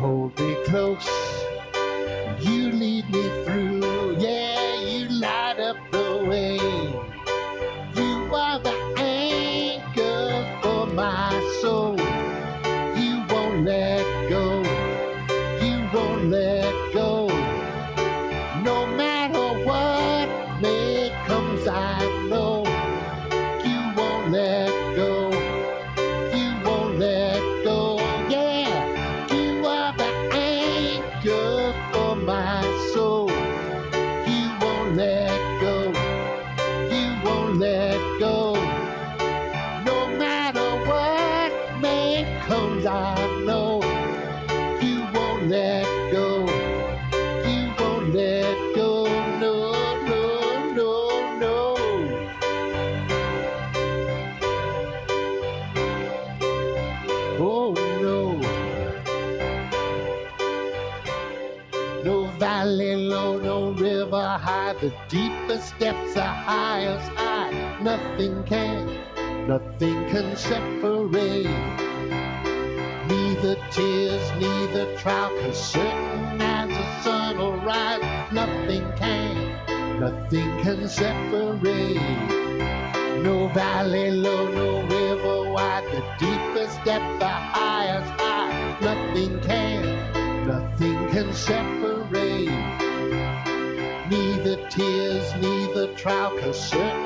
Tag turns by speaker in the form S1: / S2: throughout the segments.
S1: hold me close. You lead me through nothing can, nothing can separate. Neither tears, neither trial, cause certain as the sun will rise, nothing can, nothing can separate. No valley low, no river wide, the deepest depth, the highest high, nothing can, nothing can separate. Neither tears, neither trial, cause certain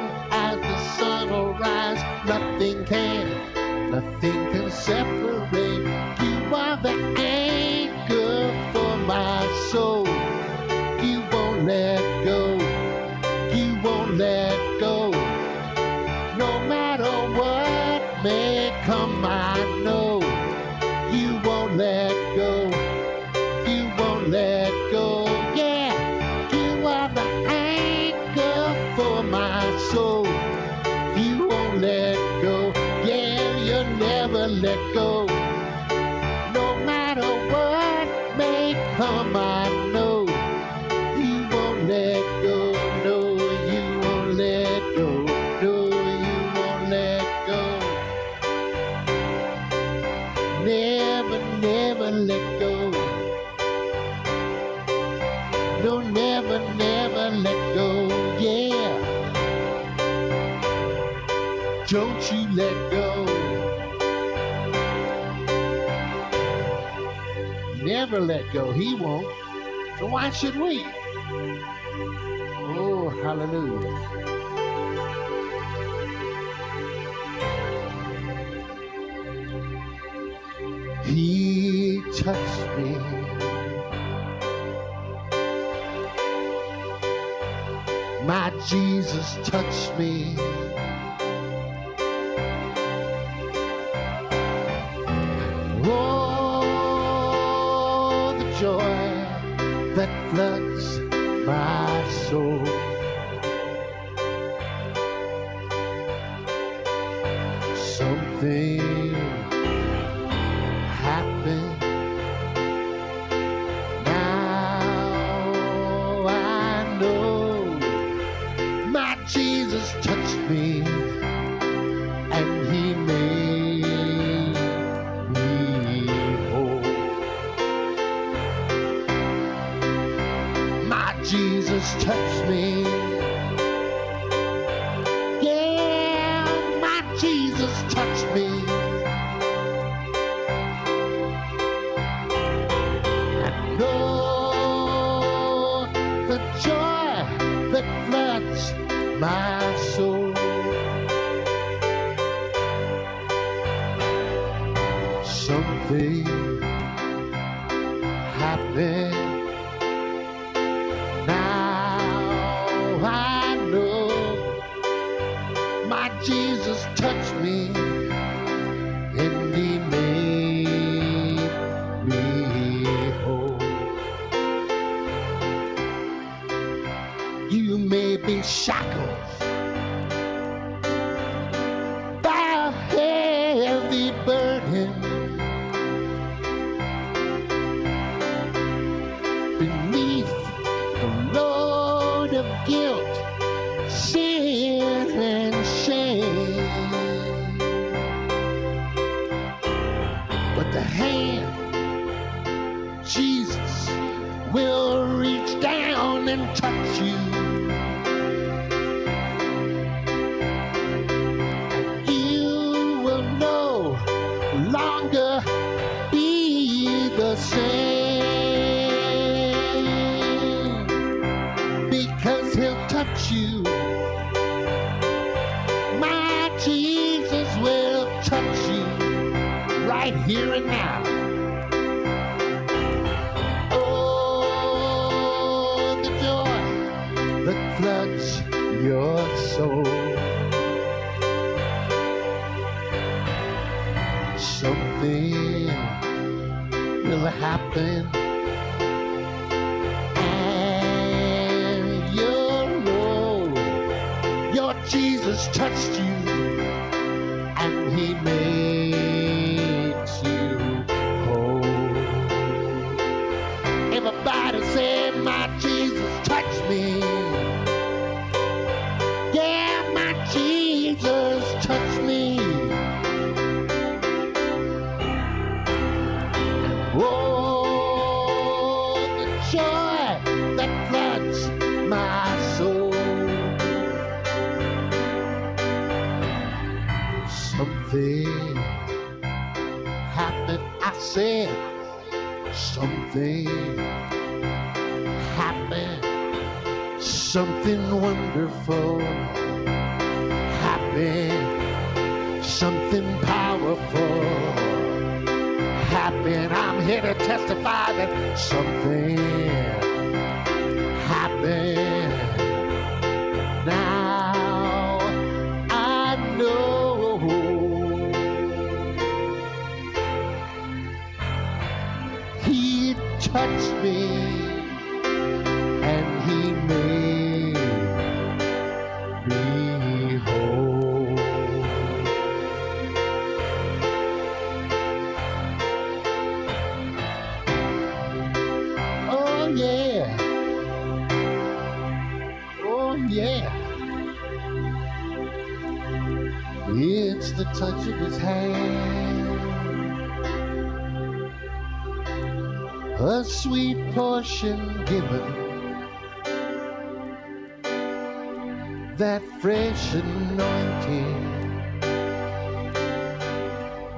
S1: as the sun will rise. Nothing can, nothing can separate you are the end. never let go. He won't. So why should we? Oh, hallelujah. He touched me. My Jesus touched me. floods my soul. Something He touched me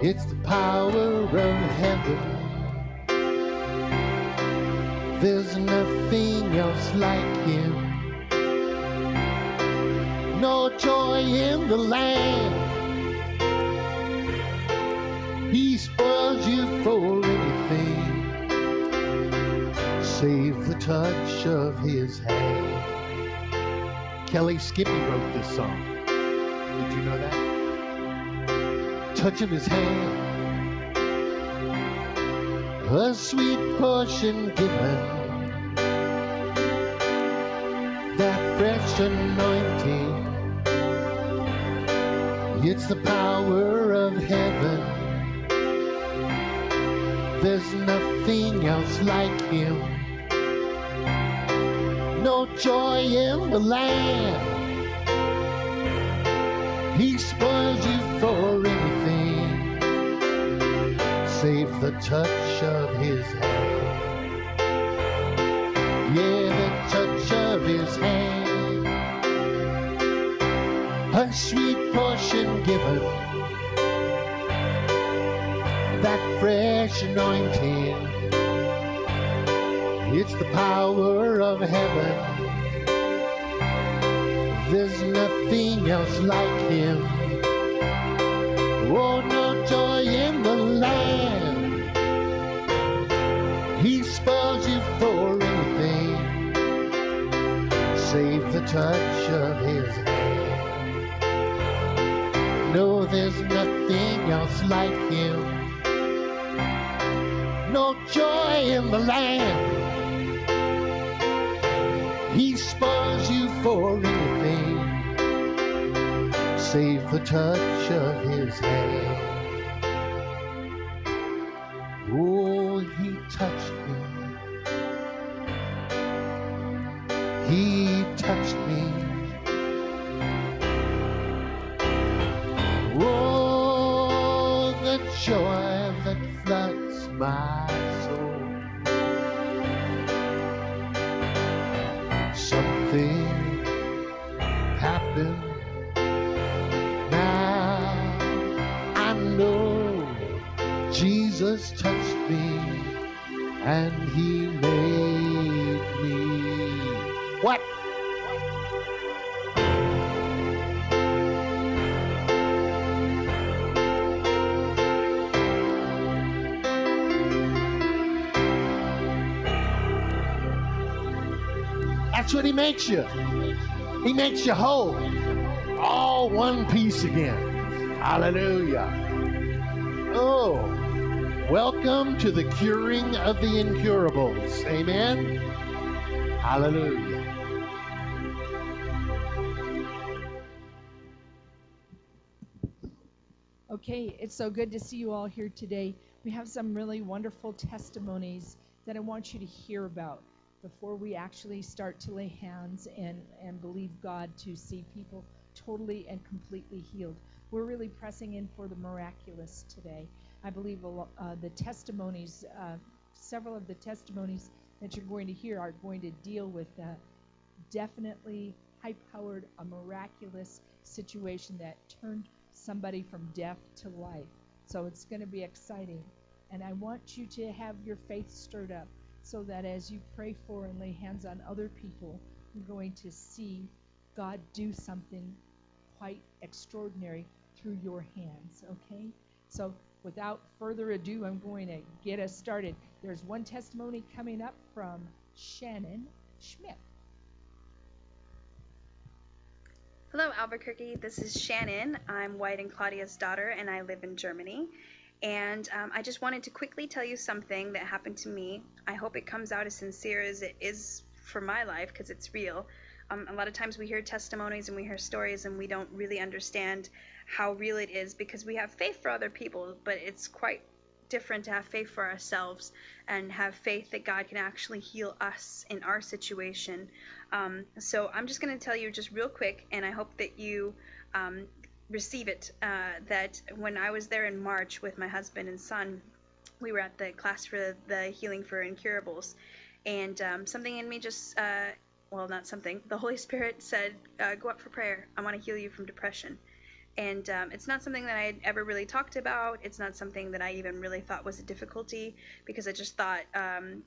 S1: It's the power of heaven. There's nothing else like him. No joy in the land. He spoils you for anything. Save the touch of his hand. Kelly Skippy wrote this song. Did you know that? Touch of his hand a sweet portion given. That fresh anointing, it's the power of heaven. There's nothing else like him. No joy in the land. He the touch of his hand. Yeah, the touch of his hand. A sweet portion given. That fresh anointing. It's the power of heaven. There's nothing else like him. Touch of his hand. No, there's nothing else like him. No joy in the land. He spoils you for anything save the touch of his hand.
S2: That's what he makes you. He makes you whole. All one piece again. Hallelujah. Oh, welcome to the curing of the incurables. Amen. Hallelujah.
S3: Okay, it's so good to see you all here today. We have some really wonderful testimonies that I want you to hear about before we actually start to lay hands and, and believe God to see people totally and completely healed. We're really pressing in for the miraculous today. I believe uh, the testimonies, uh, several of the testimonies that you're going to hear are going to deal with uh, definitely high powered, a miraculous situation that turned somebody from death to life. So it's going to be exciting. And I want you to have your faith stirred up so that as you pray for and lay hands on other people, you're going to see God do something quite extraordinary through your hands. Okay? So without further ado, I'm going to get us started. There's one testimony coming up from Shannon Schmidt.
S4: Hello, Albuquerque. This is Shannon. I'm White and Claudia's daughter, and I live in Germany. And um, I just wanted to quickly tell you something that happened to me. I hope it comes out as sincere as it is for my life because it's real. Um, a lot of times we hear testimonies and we hear stories and we don't really understand how real it is because we have faith for other people, but it's quite different to have faith for ourselves and have faith that God can actually heal us in our situation. Um, so I'm just going to tell you just real quick, and I hope that you um, receive it uh, that when I was there in March with my husband and son, we were at the class for the healing for incurables, and um, something in me just, uh, well, not something, the Holy Spirit said, uh, Go up for prayer. I want to heal you from depression. And um, it's not something that I had ever really talked about. It's not something that I even really thought was a difficulty because I just thought, um,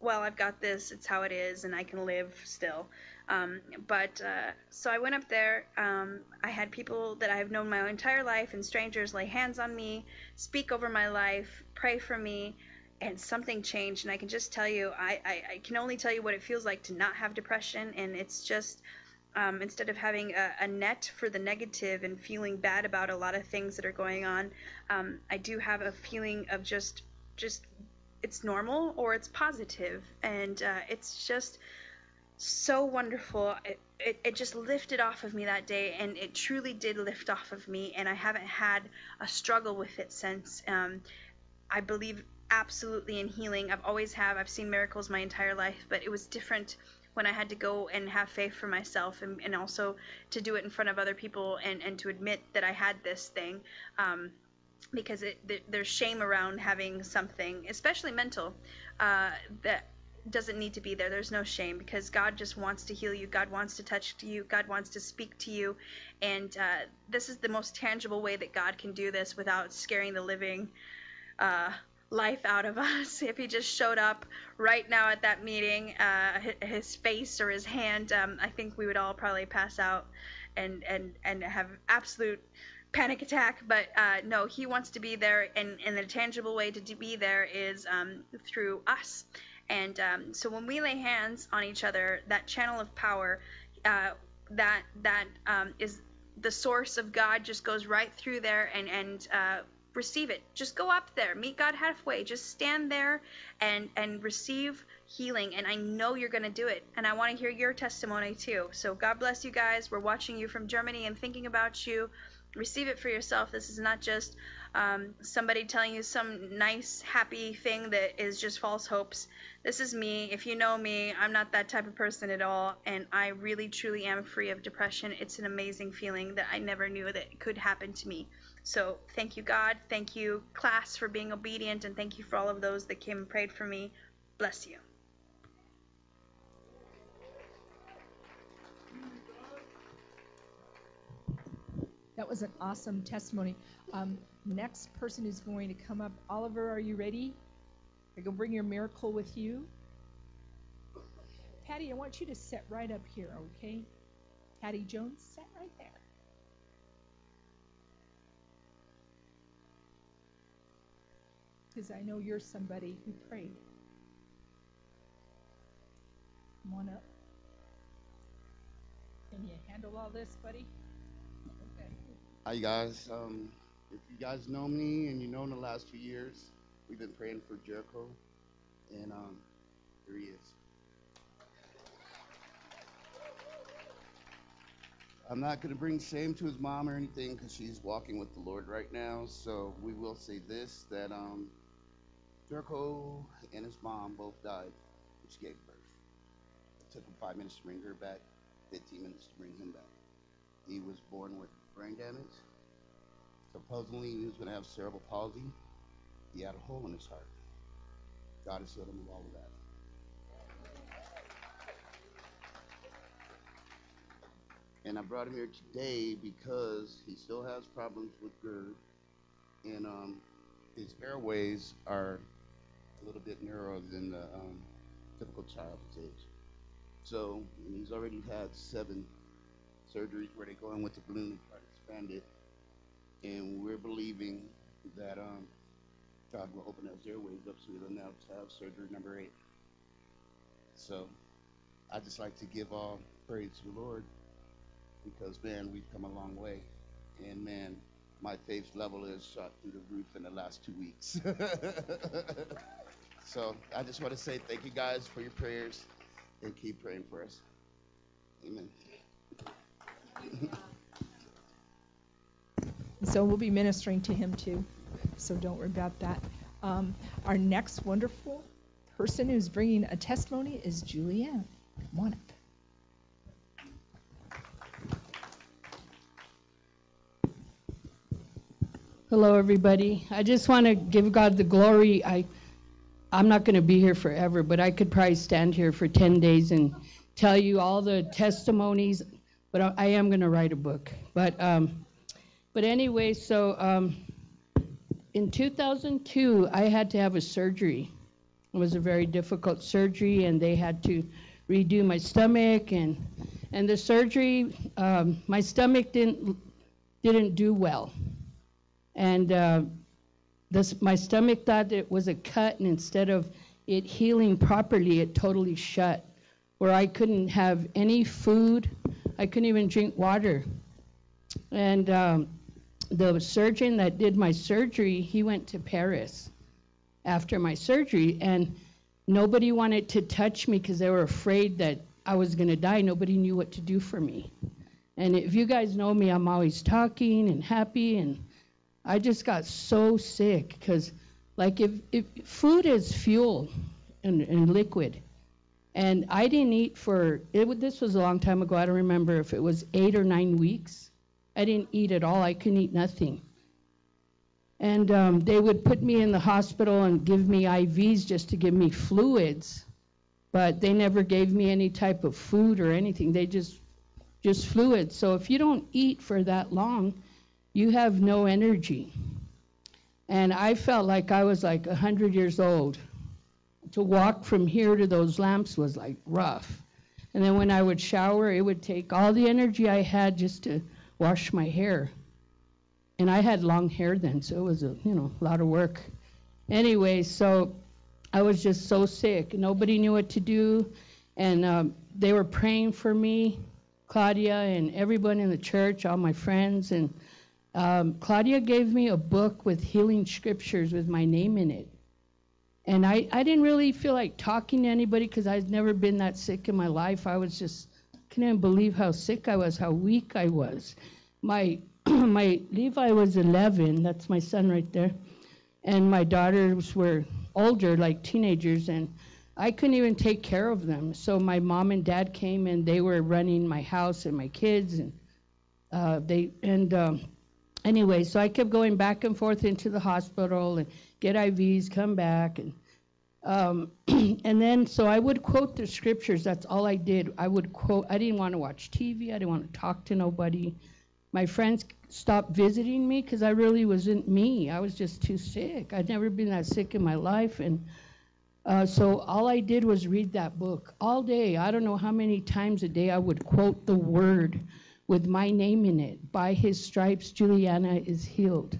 S4: well, I've got this, it's how it is, and I can live still. Um, but uh, so I went up there. Um, I had people that I've known my entire life and strangers lay hands on me, speak over my life, pray for me, and something changed. And I can just tell you, I, I, I can only tell you what it feels like to not have depression. And it's just um, instead of having a, a, net for the negative and feeling bad about a lot of things that are going on, um, I do have a feeling of just just it's normal or it's positive, and uh, it's just so wonderful. It, it, it just lifted off of me that day, and it truly did lift off of me, and I haven't had a struggle with it since. Um, I believe absolutely in healing. I've always have. I've seen miracles my entire life, but it was different when I had to go and have faith for myself and, and also to do it in front of other people and, and to admit that I had this thing. Um, because it, there's shame around having something, especially mental, uh, that doesn't need to be there. There's no shame because God just wants to heal you. God wants to touch you. God wants to speak to you. And uh, this is the most tangible way that God can do this without scaring the living uh, life out of us. If He just showed up right now at that meeting, uh, his face or his hand, um, I think we would all probably pass out and, and, and have absolute panic attack but uh, no he wants to be there and, and the tangible way to be there is um, through us and um, so when we lay hands on each other, that channel of power, uh, that that um, is the source of God, just goes right through there and and uh, receive it. Just go up there, meet God halfway. Just stand there and and receive healing. And I know you're going to do it. And I want to hear your testimony too. So God bless you guys. We're watching you from Germany and thinking about you. Receive it for yourself. This is not just um, somebody telling you some nice, happy thing that is just false hopes. This is me. If you know me, I'm not that type of person at all, and I really, truly am free of depression. It's an amazing feeling that I never knew that could happen to me. So thank you, God. Thank you, class, for being obedient, and thank you for all of those that came and prayed for me. Bless you.
S3: That was an awesome testimony. Um, next person who's going to come up, Oliver, are you ready? Are you bring your miracle with you? Patty, I want you to sit right up here, okay? Patty Jones, sit right there. Because I know you're somebody who prayed. Come on up. Can you handle all this, buddy? Okay.
S5: Hi guys. Um, if you guys know me and you know in the last few years, we've been praying for Jericho, and um, here he is. I'm not going to bring shame to his mom or anything because she's walking with the Lord right now. So we will say this: that um, Jericho and his mom both died she gave birth. It took him five minutes to bring her back, 15 minutes to bring him back. He was born with brain damage. Supposedly he was going to have cerebral palsy. He had a hole in his heart. God has healed him of all of that. And I brought him here today because he still has problems with GERD, and um, his airways are a little bit narrower than the um, typical child his age. So he's already had seven surgeries where they go in with the balloon and try to expand it, and we're believing that um, God will open those airways up so he'll now have surgery number eight. So I just like to give all praise to the Lord because man, we've come a long way, and man, my faith level is shot through the roof in the last two weeks. so I just want to say thank you guys for your prayers and keep praying for us. Amen.
S3: So we'll be ministering to him too. So don't worry about that. Um, our next wonderful person who's bringing a testimony is Julianne. Come on up.
S6: Hello, everybody. I just want to give God the glory. I, I'm not going to be here forever, but I could probably stand here for 10 days and tell you all the testimonies. But I, I am going to write a book. But, um, but anyway, so um, in 2002, I had to have a surgery. It was a very difficult surgery, and they had to redo my stomach and and the surgery. Um, my stomach didn't didn't do well and uh, this, my stomach thought it was a cut, and instead of it healing properly, it totally shut, where I couldn't have any food, I couldn't even drink water. And um, the surgeon that did my surgery, he went to Paris after my surgery, and nobody wanted to touch me because they were afraid that I was going to die. Nobody knew what to do for me. And if you guys know me, I'm always talking and happy and I just got so sick because, like, if, if food is fuel and, and liquid, and I didn't eat for it. This was a long time ago. I don't remember if it was eight or nine weeks. I didn't eat at all. I couldn't eat nothing. And um, they would put me in the hospital and give me IVs just to give me fluids, but they never gave me any type of food or anything. They just just fluids. So if you don't eat for that long, you have no energy. And I felt like I was like 100 years old. To walk from here to those lamps was like rough. And then when I would shower, it would take all the energy I had just to wash my hair. And I had long hair then, so it was a you know a lot of work. Anyway, so I was just so sick. Nobody knew what to do, and um, they were praying for me, Claudia and everyone in the church, all my friends, and um, Claudia gave me a book with healing scriptures with my name in it. And I, I didn't really feel like talking to anybody because I'd never been that sick in my life. I was just, couldn't believe how sick I was, how weak I was. My, my Levi was 11, that's my son right there. And my daughters were older, like teenagers, and I couldn't even take care of them. So my mom and dad came and they were running my house and my kids, and uh, they and um, anyway, so I kept going back and forth into the hospital and get IVs, come back, and um, and then so I would quote the scriptures. That's all I did. I would quote. I didn't want to watch TV. I didn't want to talk to nobody. my friends stopped visiting me because I really wasn't me. I was just too sick. I'd never been that sick in my life, and uh, so all I did was read that book all day. I don't know how many times a day I would quote the word with my name in it. By his stripes, Juliana is healed.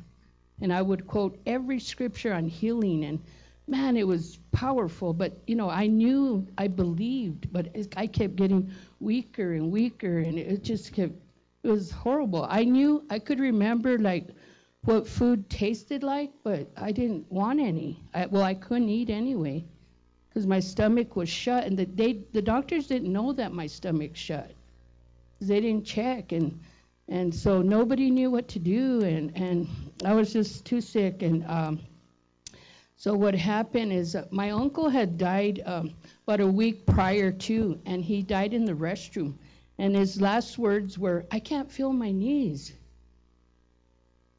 S6: And I would quote every scripture on healing. And man, it was powerful. But, you know, I knew, I believed, but I kept getting weaker and weaker. And it just kept, it was horrible. I knew, I could remember like what food tasted like, but I didn't want any. I, well, I couldn't eat anyway because my stomach was shut, and the, they, the doctors didn't know that my stomach shut. They didn't check, and and so nobody knew what to do, and and I was just too sick, and um, so what happened is uh, my uncle had died um, about a week prior to, and he died in the restroom, and his last words were, "I can't feel my knees."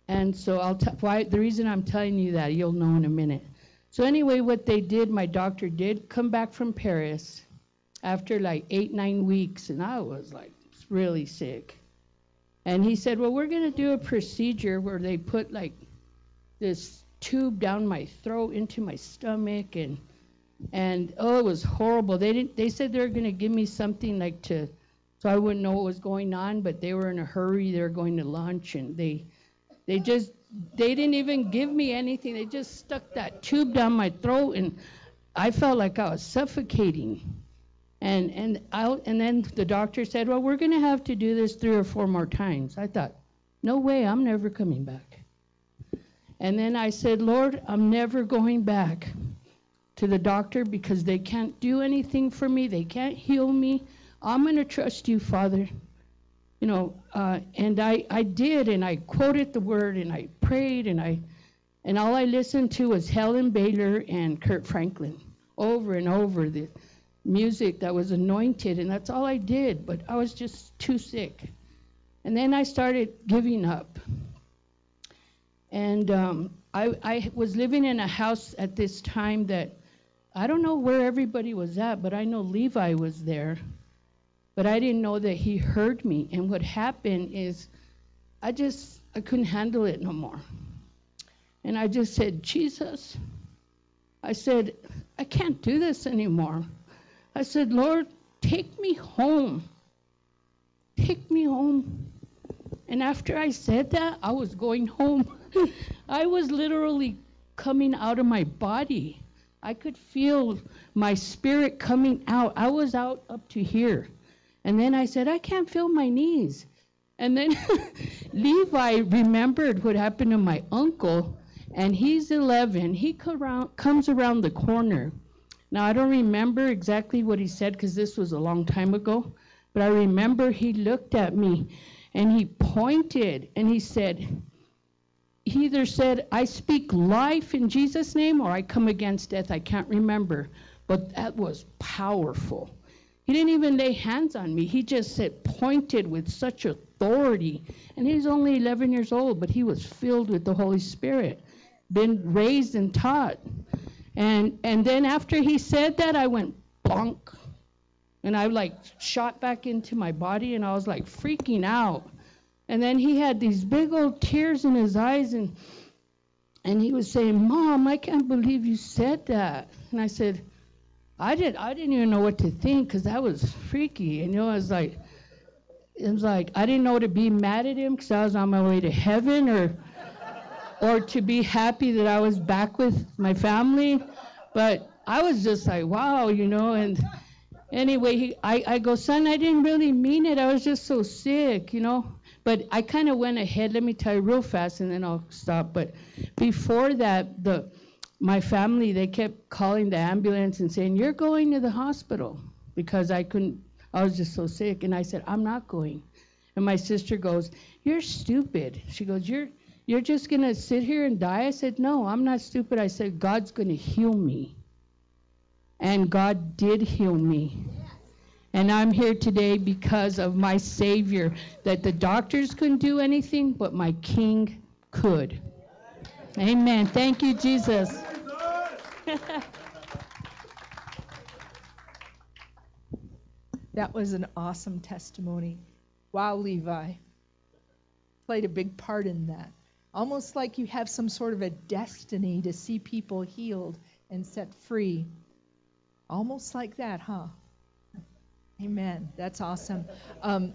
S6: And so I'll t- why the reason I'm telling you that you'll know in a minute. So anyway, what they did, my doctor did come back from Paris after like eight, nine weeks, and I was like really sick. And he said, well, we're going to do a procedure where they put like this tube down my throat into my stomach and and oh it was horrible they didn't they said they were going to give me something like to so i wouldn't know what was going on but they were in a hurry they were going to lunch and they they just they didn't even give me anything. They just stuck that tube down my throat, and I felt like I was suffocating. And and I and then the doctor said, "Well, we're going to have to do this three or four more times." I thought, "No way, I'm never coming back." And then I said, "Lord, I'm never going back to the doctor because they can't do anything for me. They can't heal me. I'm going to trust you, Father." you know, uh, and I, I did, and I quoted the word, and I prayed, and I, and all I listened to was Helen Baylor and Kirk Franklin over and over the music that was anointed, and that's all I did. But I was just too sick, and then I started giving up. And um, I, I was living in a house at this time that I don't know where everybody was at, but I know Levi was there but I didn't know that he heard me. And what happened is I just I couldn't handle it no more. And I just said, Jesus, I said, I can't do this anymore. I said, Lord, take me home. Take me home. And after I said that, I was going home. I was literally coming out of my body. I could feel my spirit coming out. I was out up to here. And then I said, I can't feel my knees. And then Levi remembered what happened to my uncle, and he's 11. He comes around the corner. Now, I don't remember exactly what he said because this was a long time ago, but I remember he looked at me and he pointed and he said, he either said, I speak life in Jesus' name or I come against death. I can't remember. But that was powerful. He didn't even lay hands on me. He just said, pointed with such authority. And he's only 11 years old, but he was filled with the Holy Spirit, been raised and taught. And, and then after he said that, I went bonk. And I like shot back into my body and I was like freaking out. And then he had these big old tears in his eyes and and he was saying, Mom, I can't believe you said that. And I said, I didn't I didn't even know what to think because that was freaky. And you know, I was like, it was like I didn't know to be mad at him because I was on my way to heaven, or or to be happy that I was back with my family. But I was just like, wow, you know. And anyway, he, I I go, son, I didn't really mean it. I was just so sick, you know. But I kind of went ahead. Let me tell you real fast, and then I'll stop. But before that, the my family, they kept calling the ambulance and saying, You're going to the hospital because I couldn't, I was just so sick. And I said, I'm not going. And my sister goes, You're stupid. She goes, You're you're just gonna sit here and die? I said, No, I'm not stupid. I said, God's gonna heal me. And God did heal me. And I'm here today because of my Savior, that the doctors couldn't do anything, but my King could. Amen. Thank you, Jesus.
S3: that was an awesome testimony. Wow, Levi. played a big part in that. Almost like you have some sort of a destiny to see people healed and set free. Almost like that, huh? Amen. That's awesome. Um,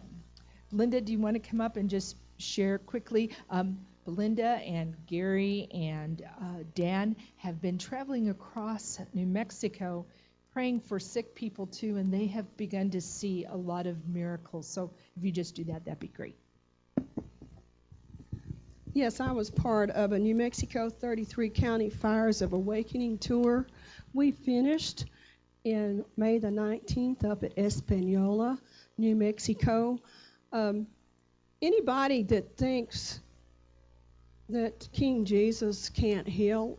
S3: Linda, do you want to come up and just share quickly? Um, Belinda and Gary and uh, Dan have been traveling across New Mexico praying for sick people too, and they have begun to see a lot of miracles. So if you just do that, that'd be great.
S7: Yes, I was part of a New Mexico 33 County Fires of Awakening tour. We finished in May the 19th up at Espanola, New Mexico. Um, anybody that thinks that King Jesus can't heal,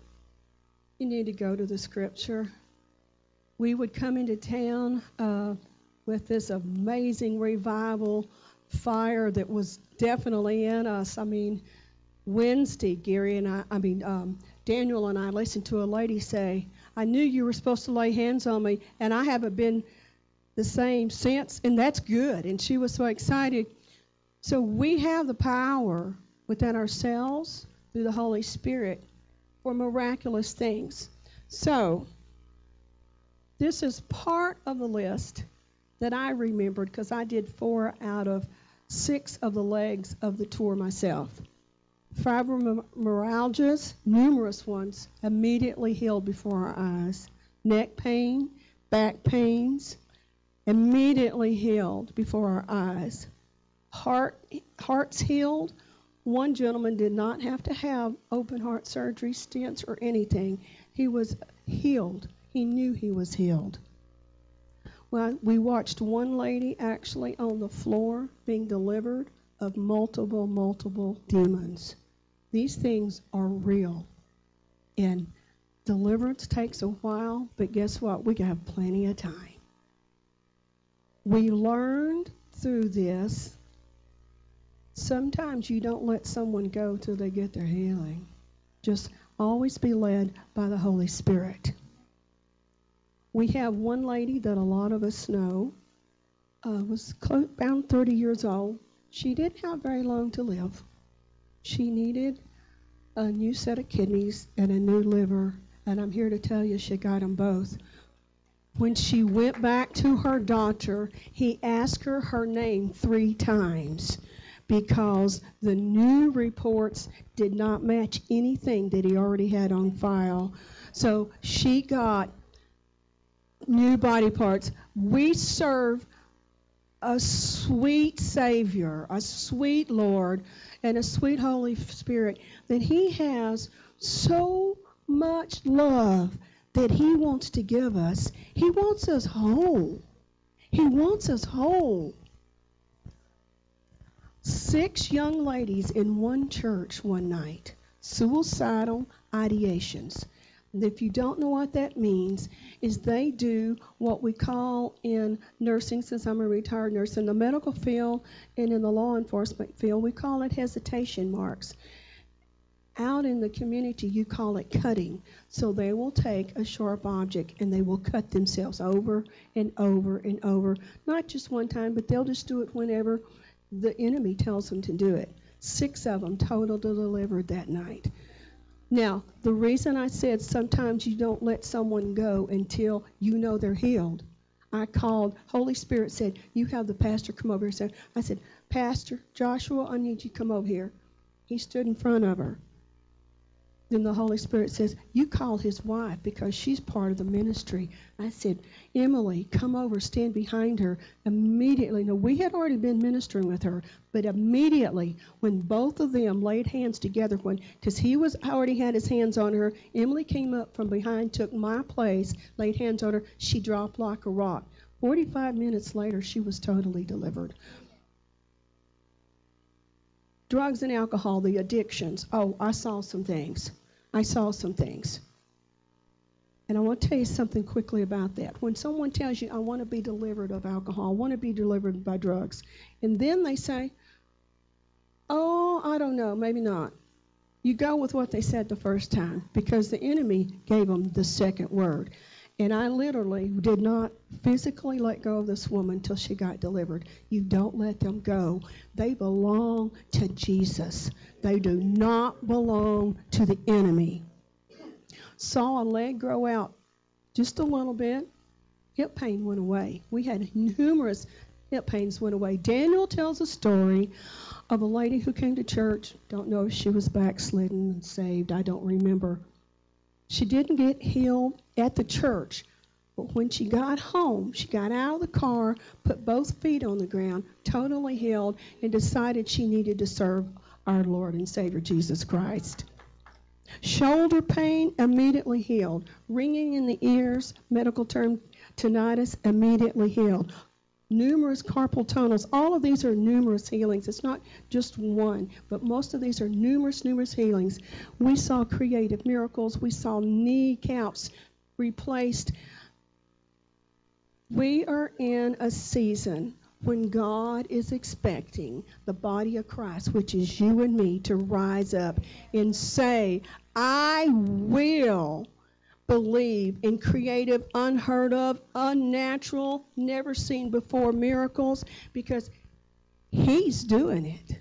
S7: you need to go to the scripture. We would come into town uh, with this amazing revival fire that was definitely in us. I mean, Wednesday, Gary and I, I mean, um, Daniel and I listened to a lady say, I knew you were supposed to lay hands on me, and I haven't been the same since, and that's good. And she was so excited. So we have the power within ourselves through the Holy Spirit for miraculous things. So, this is part of the list that I remembered because I did four out of six of the legs of the tour myself. Fibromyalgias, numerous ones, immediately healed before our eyes. Neck pain, back pains, immediately healed before our eyes. Heart, hearts healed. One gentleman did not have to have open heart surgery, stents, or anything. He was healed. He knew he was healed. Well, we watched one lady actually on the floor being delivered of multiple, multiple demons. These things are real. And deliverance takes a while, but guess what? We have plenty of time. We learned through this. Sometimes you don't let someone go till they get their healing. Just always be led by the Holy Spirit. We have one lady that a lot of us know uh, was close, about 30 years old. She didn't have very long to live. She needed a new set of kidneys and a new liver, and I'm here to tell you she got them both. When she went back to her doctor, he asked her her name three times because the new reports did not match anything that he already had on file. So she got new body parts. We serve a sweet Savior, a sweet Lord, and a sweet Holy Spirit that He has so much love that He wants to give us. He wants us whole. He wants us whole. Six young ladies in one church one night, suicidal ideations. If you don't know what that means, is they do what we call in nursing, since I'm a retired nurse, in the medical field and in the law enforcement field, we call it hesitation marks. Out in the community, you call it cutting. So they will take a sharp object and they will cut themselves over and over and over. Not just one time, but they'll just do it whenever the enemy tells them to do it. Six of them total delivered that night. Now, the reason I said sometimes you don't let someone go until you know they're healed, I called, Holy Spirit said, You have the pastor come over here. I said, Pastor Joshua, I need you to come over here. He stood in front of her. Then the Holy Spirit says, You call his wife because she's part of the ministry. I said, Emily, come over, stand behind her. Immediately, now we had already been ministering with her, but immediately when both of them laid hands together, when because he was already had his hands on her, Emily came up from behind, took my place, laid hands on her, she dropped like a rock. 45 minutes later, she was totally delivered drugs and alcohol, the addictions. Oh, I saw some things. I saw some things. And I want to tell you something quickly about that. When someone tells you, I want to be delivered of alcohol, I want to be delivered by drugs, and then they say, Oh, I don't know, maybe not. You go with what they said the first time because the enemy gave them the second word. And I literally did not physically let go of this woman until she got delivered. You don't let them go. They belong to Jesus, they do not belong to the enemy. Saw a leg grow out just a little bit. Hip pain went away. We had numerous hip pains went away. Daniel tells a story of a lady who came to church. Don't know if she was backslidden and saved. I don't remember. She didn't get healed at the church. But when she got home, she got out of the car, put both feet on the ground, totally healed, and decided she needed to serve our Lord and Savior Jesus Christ. Shoulder pain immediately healed. Ringing in the ears, medical term tinnitus, immediately healed. Numerous carpal tunnels. All of these are numerous healings. It's not just one, but most of these are numerous, numerous healings. We saw creative miracles. We saw knee kneecaps replaced. We are in a season when God is expecting the body of Christ, which is you and me, to rise up and say, I will believe in creative, unheard of, unnatural, never seen before miracles because He's doing it.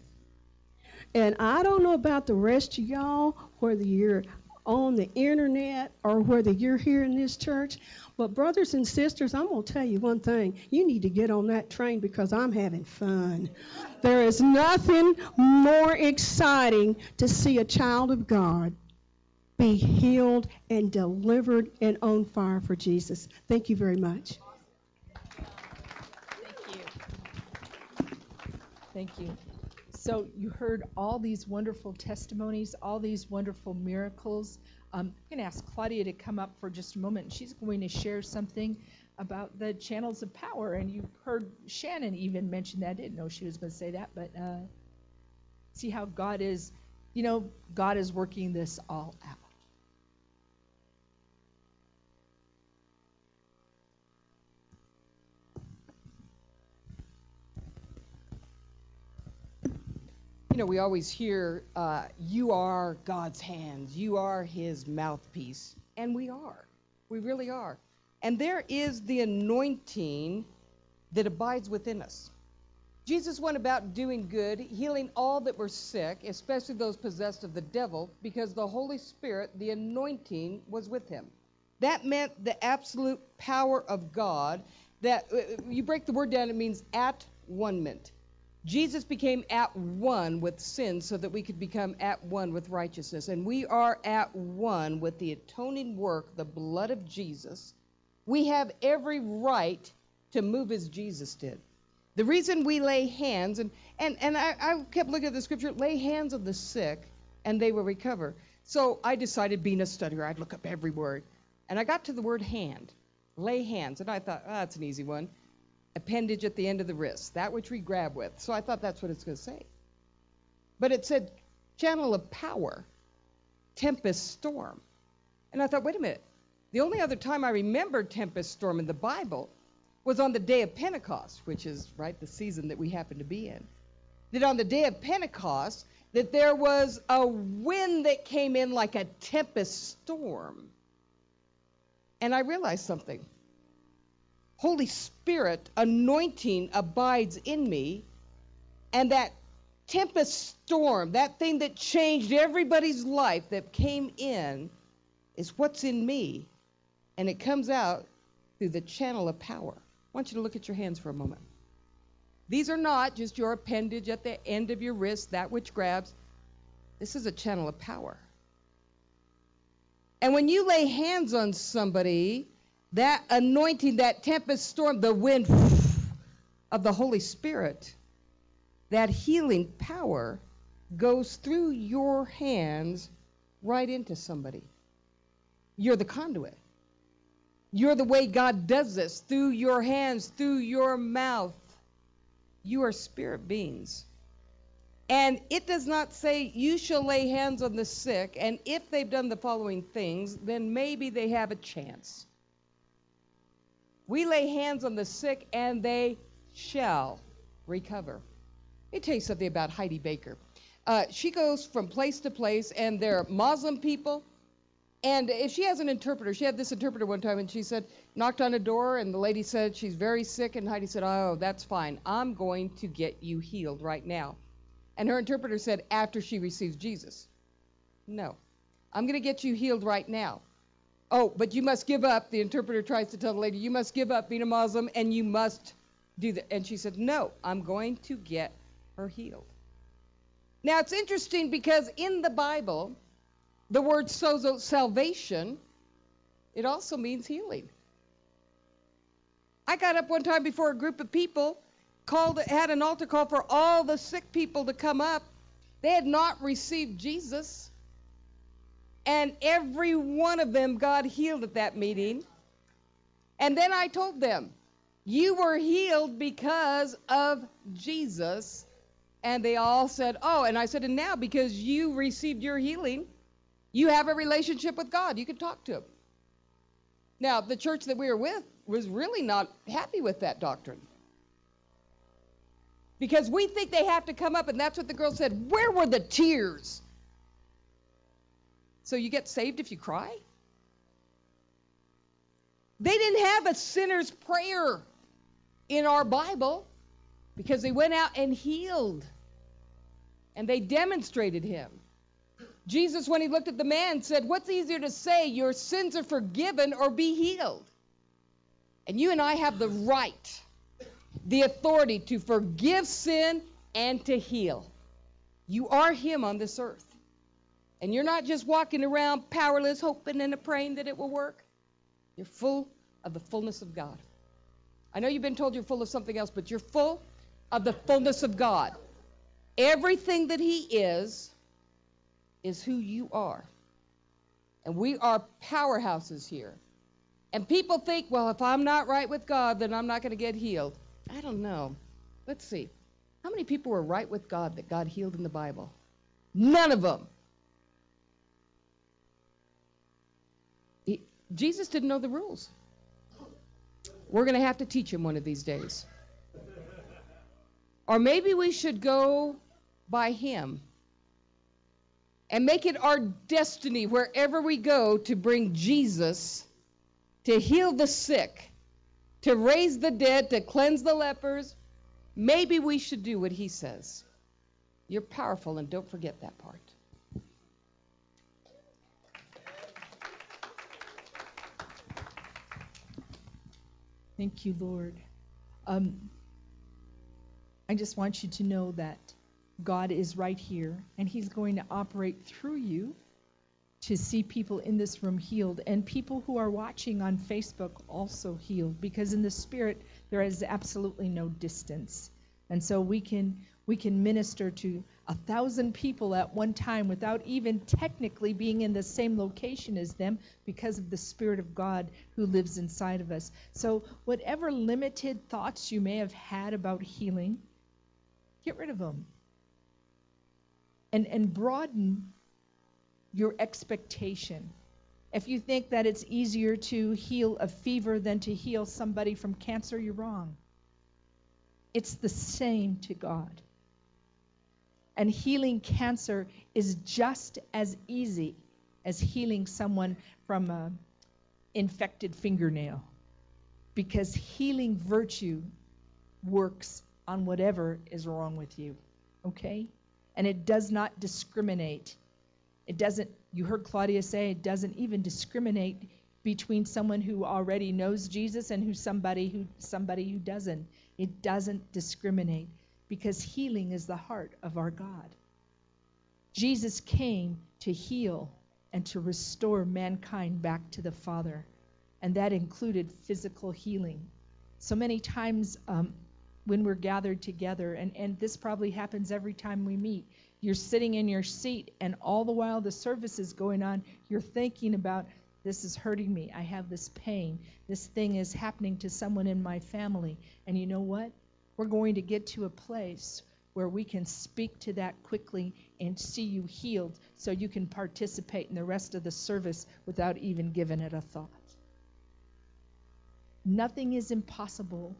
S7: And I don't know about the rest of y'all, whether you're on the internet or whether you're here in this church, but, brothers and sisters, I'm going to tell you one thing. You need to get on that train because I'm having fun. There is nothing more exciting to see a child of God be healed and delivered and on fire for Jesus. Thank you very much.
S3: Thank you. Thank you. So, you heard all these wonderful testimonies, all these wonderful miracles. Um, I'm going to ask Claudia to come up for just a moment. She's going to share something about the channels of power. And you heard Shannon even mention that. I didn't know she was going to say that, but uh, see how God is, you know, God is working this all out.
S8: You know, we always hear, uh, you are God's hands, you are his mouthpiece. And we are. We really are. And there is the anointing that abides within us. Jesus went about doing good, healing all that were sick, especially those possessed of the devil, because the Holy Spirit, the anointing, was with him. That meant the absolute power of God. That uh, you break the word down, it means at one ment. Jesus became at one with sin so that we could become at one with righteousness. And we are at one with the atoning work, the blood of Jesus. We have every right to move as Jesus did. The reason we lay hands, and, and, and I, I kept looking at the scripture, lay hands on the sick and they will recover. So I decided, being a studier, I'd look up every word. And I got to the word hand, lay hands. And I thought, oh, that's an easy one appendage at the end of the wrist, that which we grab with. So I thought that's what it's going to say. But it said channel of power, tempest storm. And I thought, wait a minute. The only other time I remember tempest storm in the Bible was on the day of Pentecost, which is right the season that we happen to be in. That on the day of Pentecost, that there was a wind that came in like a tempest storm. And I realized something. Holy Spirit anointing abides in me, and that tempest storm, that thing that changed everybody's life that came in, is what's in me, and it comes out through the channel of power. I want you to look at your hands for a moment. These are not just your appendage at the end of your wrist, that which grabs. This is a channel of power. And when you lay hands on somebody, that anointing, that tempest storm, the wind of the Holy Spirit, that healing power goes through your hands right into somebody. You're the conduit. You're the way God does this through your hands, through your mouth. You are spirit beings. And it does not say, You shall lay hands on the sick, and if they've done the following things, then maybe they have a chance. We lay hands on the sick and they shall recover. Let me tell you something about Heidi Baker. Uh, she goes from place to place, and there are Muslim people, And if she has an interpreter, she had this interpreter one time, and she said, knocked on a door, and the lady said she's very sick, and Heidi said, oh, that's fine. I'm going to get you healed right now. And her interpreter said, after she receives Jesus. No, I'm going to get you healed right now. Oh, but you must give up. The interpreter tries to tell the lady, you must give up being a Muslim, and you must do that. And she said, no, I'm going to get her healed. Now, it's interesting because in the Bible, the word sozo, salvation, it also means healing. I got up one time before a group of people, called, had an altar call for all the sick people to come up. They had not received Jesus. And every one of them got healed at that meeting. And then I told them, You were healed because of Jesus. And they all said, Oh, and I said, And now because you received your healing, you have a relationship with God. You can talk to Him. Now, the church that we were with was really not happy with that doctrine. Because we think they have to come up, and that's what the girl said. Where were the tears? So you get saved if you cry? They didn't have a sinner's prayer in our Bible because they went out and healed and they demonstrated him. Jesus, when he looked at the man, said, What's easier to say, your sins are forgiven or be healed? And you and I have the right, the authority to forgive sin and to heal. You are him on this earth. And you're not just walking around powerless, hoping and praying that it will work. You're full of the fullness of God. I know you've been told you're full of something else, but you're full of the fullness of God. Everything that He is, is who you are. And we are powerhouses here. And people think, well, if I'm not right with God, then I'm not going to get healed. I don't know. Let's see. How many people were right with God that God healed in the Bible? None of them. He, Jesus didn't know the rules. We're going to have to teach him one of these days. Or maybe we should go by him and make it our destiny wherever we go to bring Jesus to heal the sick, to raise the dead, to cleanse the lepers. Maybe we should do what he says. You're powerful, and don't forget that part.
S3: Thank you, Lord. Um, I just want you to know that God is right here, and He's going to operate through you to see people in this room healed and people who are watching on Facebook also healed because in the spirit there is absolutely no distance. And so we can we can minister to a thousand people at one time without even technically being in the same location as them because of the Spirit of God who lives inside of us. So, whatever limited thoughts you may have had about healing, get rid of them. And, and broaden your expectation. If you think that it's easier to heal a fever than to heal somebody from cancer, you're wrong. It's the same to God. And healing cancer is just as easy as healing someone from an infected fingernail. Because healing virtue works on whatever is wrong with you. Okay? And it does not discriminate. It doesn't, you heard Claudia say, it doesn't even discriminate between someone who already knows Jesus and who somebody who somebody who doesn't. It doesn't discriminate because healing is the heart of our God. Jesus came to heal and to restore mankind back to the Father, and that included physical healing. So many times um, when we're gathered together, and, and this probably happens every time we meet, you're sitting in your seat, and all the while the service is going on, you're thinking about, this is hurting me. I have this pain. This thing is happening to someone in my family. And you know what? We're going to get to a place where we can speak to that quickly and see you healed so you can participate in the rest of the service without even giving it a thought. Nothing is impossible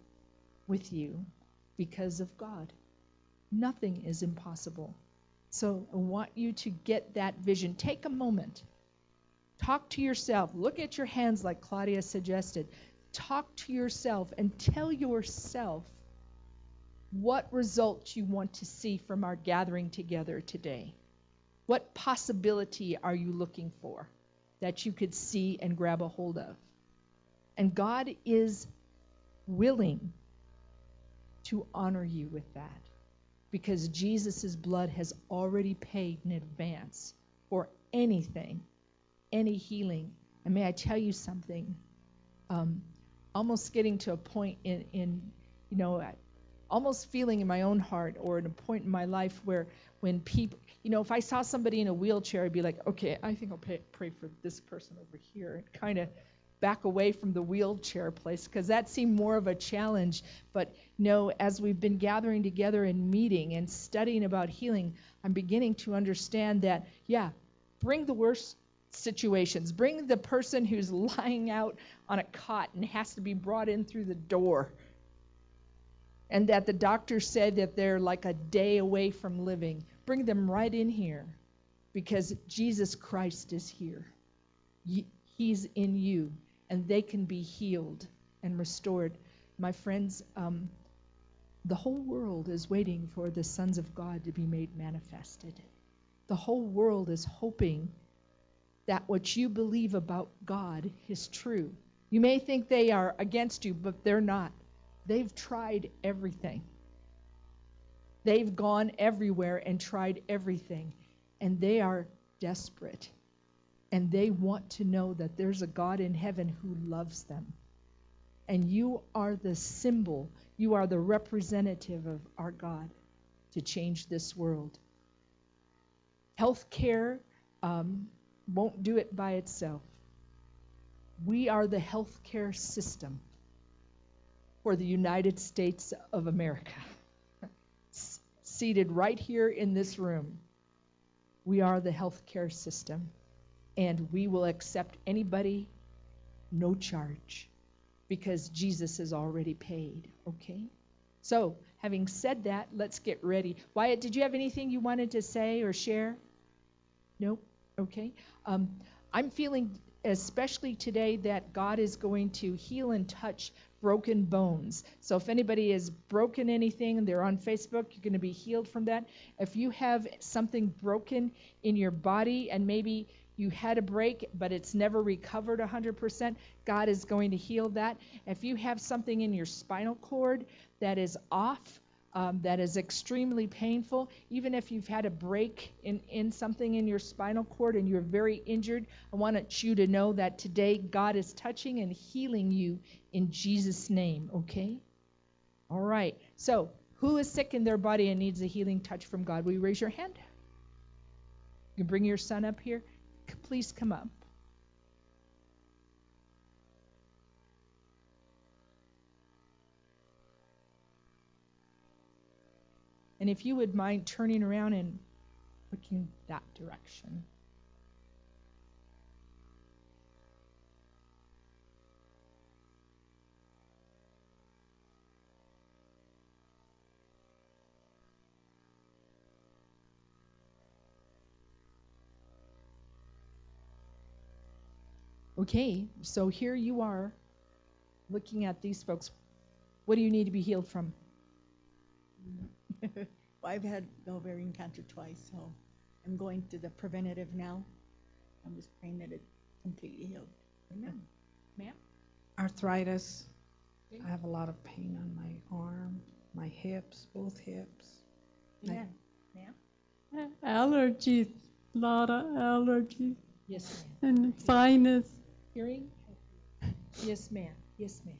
S3: with you because of God. Nothing is impossible. So I want you to get that vision. Take a moment Talk to yourself. Look at your hands, like Claudia suggested. Talk to yourself and tell yourself what results you want to see from our gathering together today. What possibility are you looking for that you could see and grab a hold of? And God is willing to honor you with that because Jesus' blood has already paid in advance for anything, any healing. And may I tell you something? Um, almost getting to a point in, in you know, almost feeling in my own heart or at a point in my life where when people, you know, if I saw somebody in a wheelchair, I'd be like, okay, I think I'll pay, pray for this person over here, and kind of back away from the wheelchair place because that seemed more of a challenge. But no, as we've been gathering together and meeting and studying about healing, I'm beginning to understand that, yeah, bring the worst situations. Bring the person who's lying out on a cot and has to be brought in through the door. And that the doctor said that they're like a day away from living. Bring them right in here because Jesus Christ is here. He's in you and they can be healed and restored. My friends, um, the whole world is waiting for the sons of God to be made manifested. The whole world is hoping that what you believe about God is true. You may think they are against you, but they're not. They've tried everything. They've gone everywhere and tried everything, and they are desperate and they want to know that there's a God in heaven who loves them. And you are the symbol, you are the representative of our God to change this world. Healthcare um, won't do it by itself. We are the healthcare system for the United States of America. Seated right here in this room, we are the healthcare system and we will accept anybody, no charge, because Jesus has already paid. Okay? So, having said that, let's get ready. Wyatt, did you have anything you wanted to say or share? Nope. Okay. Um, I'm feeling, especially today, that God is going to heal and touch broken bones. So if anybody has broken anything, and they're on Facebook, you're going to be healed from that. If you have something broken in your body and maybe you had a break, but it's never recovered 100%, God is going to heal that. If you have something in your spinal cord that is off, um, that is extremely painful, even if you've had a break in, in something in your spinal cord and you're very injured, I want you to know that today God is touching and healing you in Jesus' name, okay? All right. So, who is sick in their body and needs a healing touch from God? Will you raise your hand? You can bring your son up here please come up? And if you would mind turning around and looking that direction. Okay, so here you are looking at these folks. What do you need to be healed from?
S9: Well, I've had ovarian cancer twice, so I'm going to the preventative now. I'm just praying that it completely healed.
S3: Amen. Ma'am?
S10: Arthritis. I have a lot of pain on my arm, my hips, both hips.
S3: Yeah. Ma'am?
S10: Allergies. A lot of allergies.
S3: Yes,
S10: ma'am. And sinus
S3: hearing? Yes, ma'am. Yes, ma'am.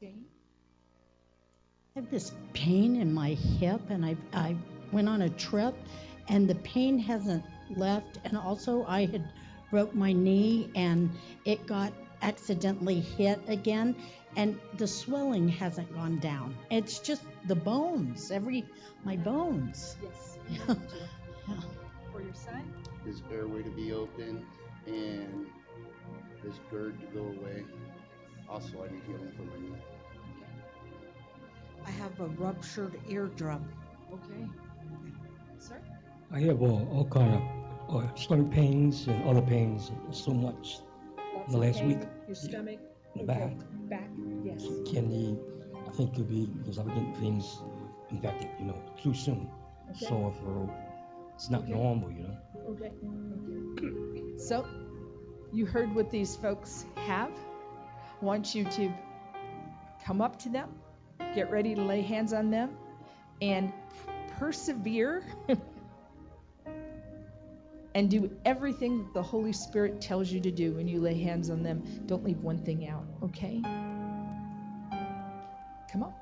S3: Jane?
S11: I have this pain in my hip, and I I went on a trip, and the pain hasn't left. And also, I had broke my knee, and it got accidentally hit again, and the swelling hasn't gone down. It's just the bones, every my bones.
S3: Yes. yeah. For your son?
S5: His airway to be open and this GERD to go away. Also, I need healing for my knee.
S9: I have a ruptured eardrum.
S3: Okay. Sir?
S12: I have all, all kind of or stomach pains and other pains so much in the last
S13: pain,
S12: week.
S13: Your stomach.
S12: The
S13: okay,
S12: back.
S13: Back. Yes.
S12: Kidney, I think it could be because I've been getting things infected, you know, too soon.
S13: Okay.
S12: Sore throat. Uh, it's not
S13: Okay.
S12: normal, you know.
S13: Okay. You. So, you heard what these folks have. I want you to come up to them, get ready to lay hands on them, and persevere and do everything that the Holy Spirit tells you to do when you lay hands on them. Don't leave one thing out, okay? Come on.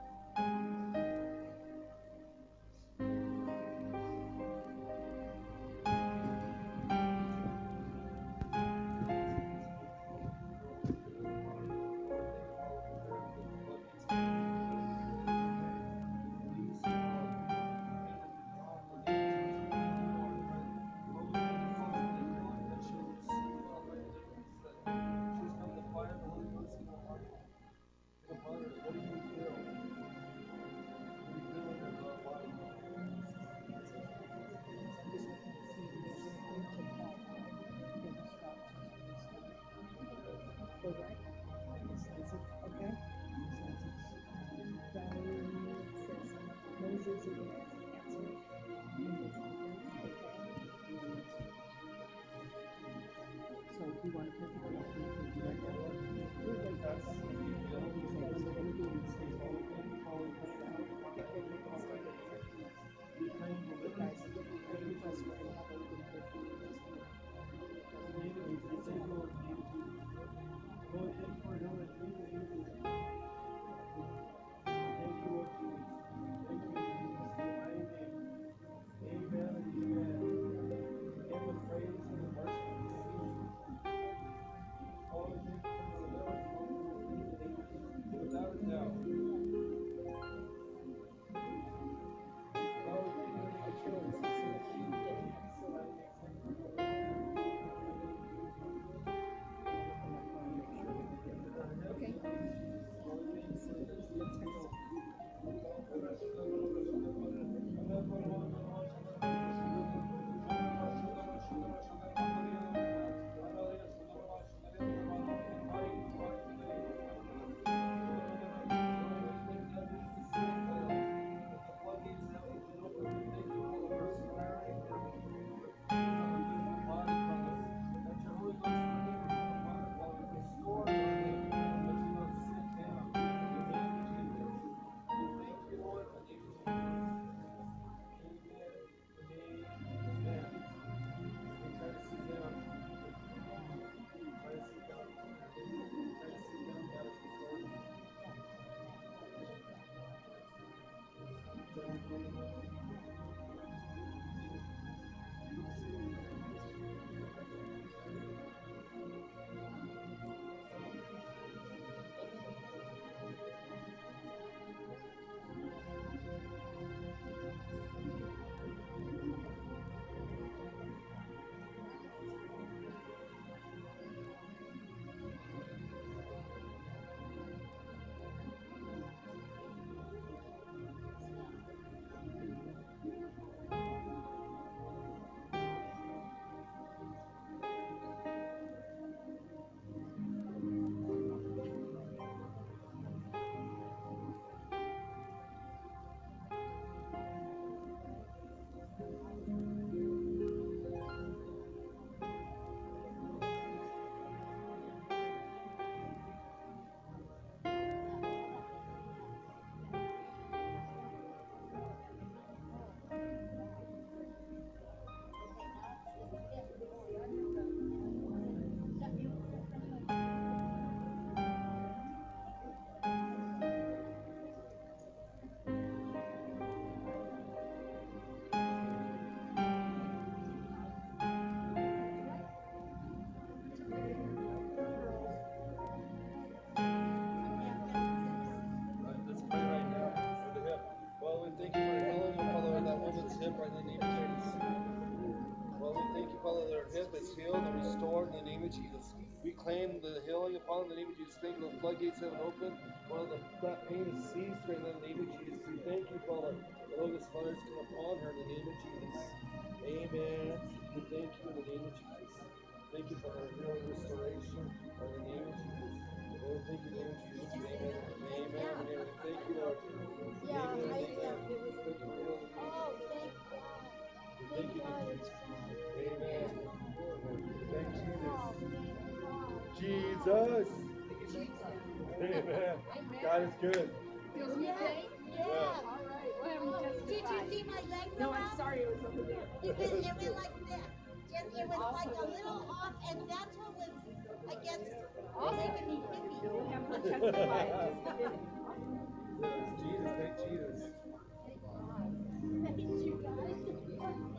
S14: of Jesus. We claim the healing upon in the name of Jesus. Thank you. The floodgates have opened. One the that pain is ceased right now in the name of Jesus. We thank you, Father.
S15: The Holy Spirit has come upon her in the name of Jesus. Amen. We thank you in the name of Jesus. Thank you for her healing restoration. Jesus. Amen.
S13: God
S15: is good.
S16: Feels good?
S13: Yeah.
S16: All right. We're having.
S13: Did you see my leg?
S16: No, I'm sorry it was over there.
S13: It went like this. Just it was like a little off, and that's what was against awesome. making me hippie.
S16: You'll have her testify.
S15: Jesus, thank Jesus.
S13: Thank you guys.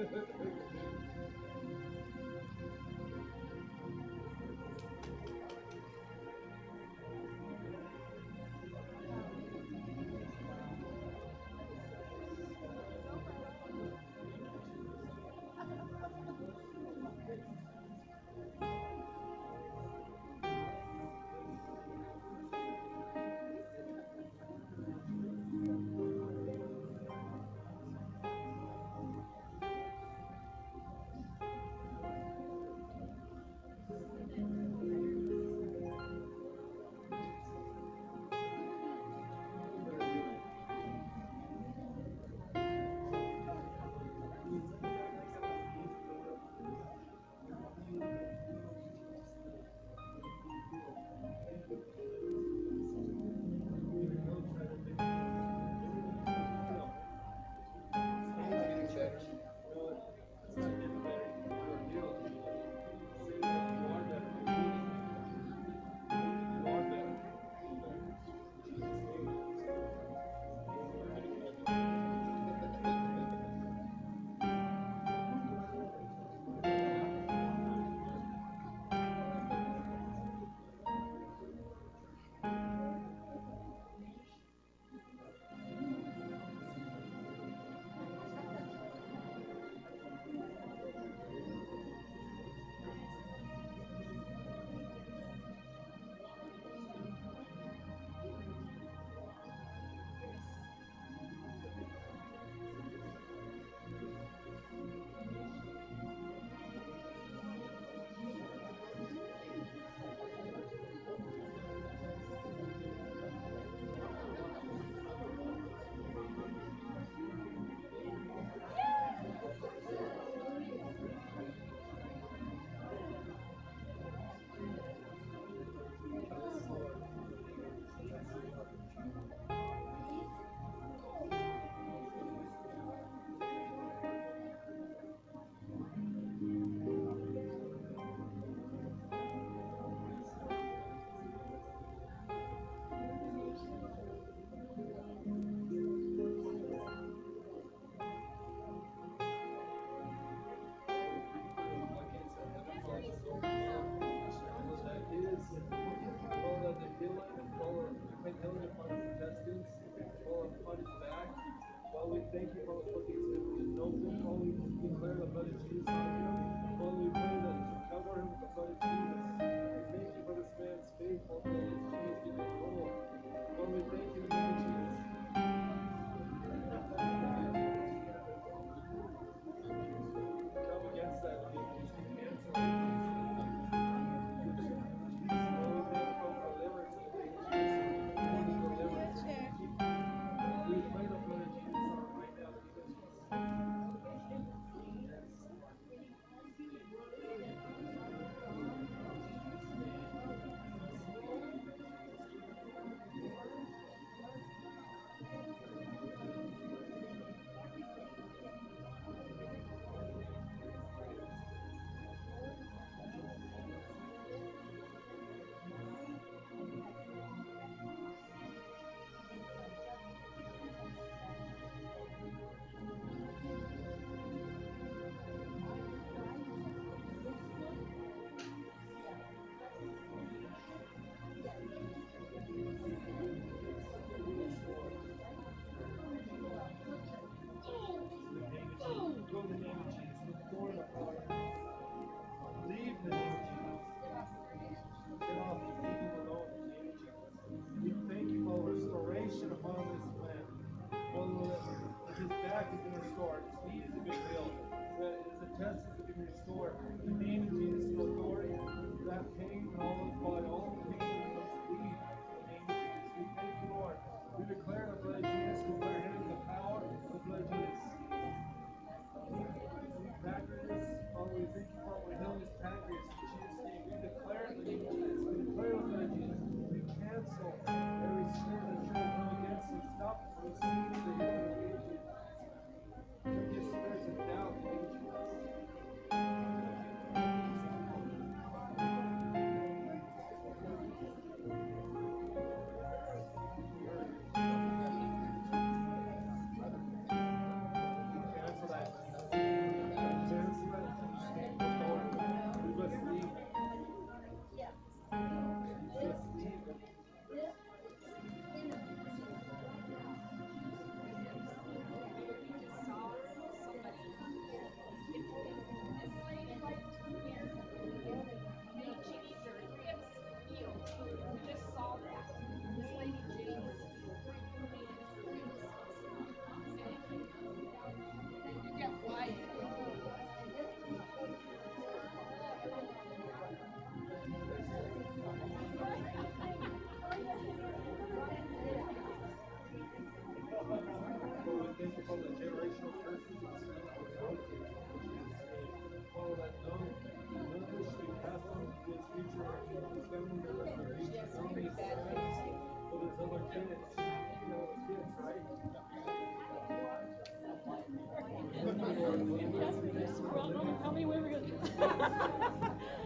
S16: Ha ha ha.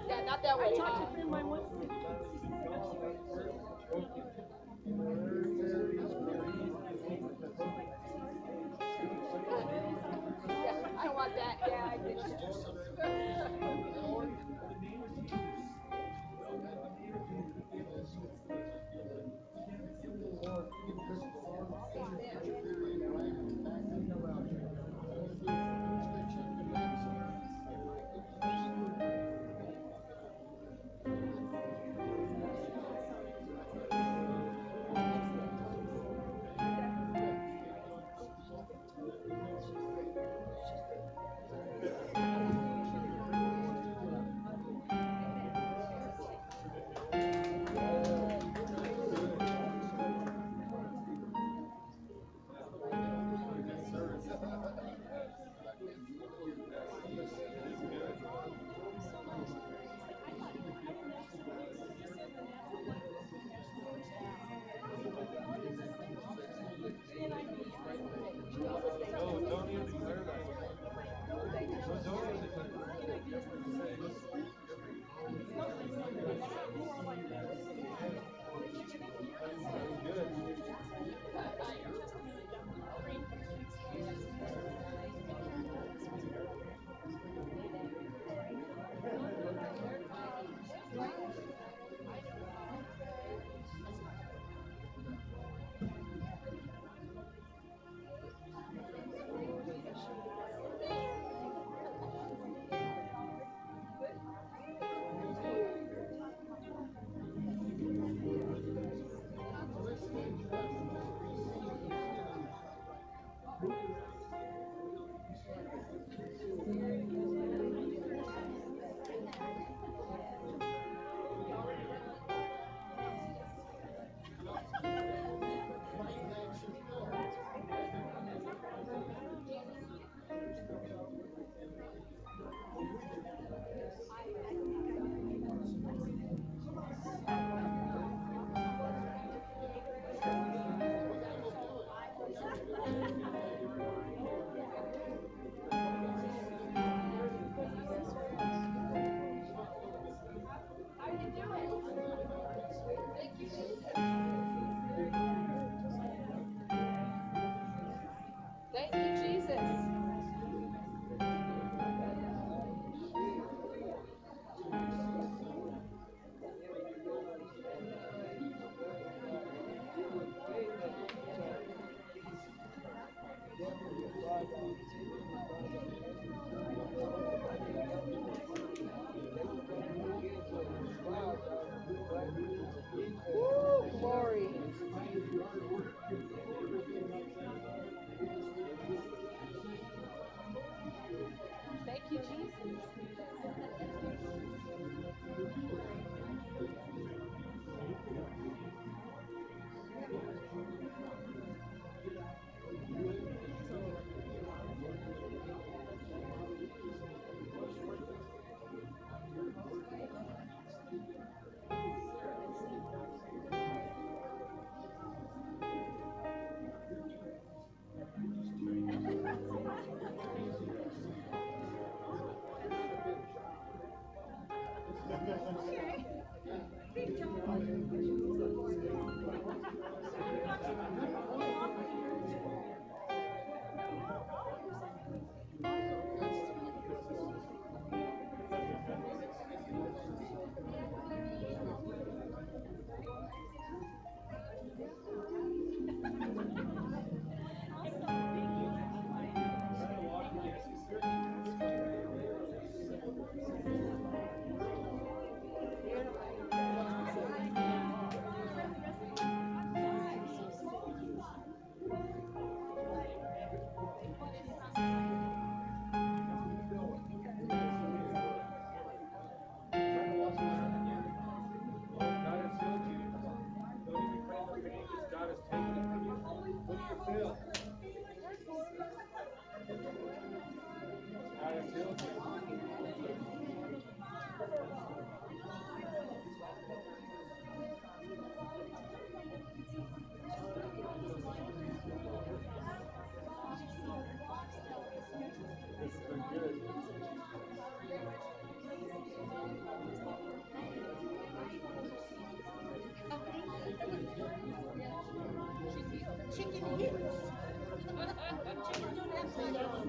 S16: Yeah, not that way. I talked to a friend
S15: Jane's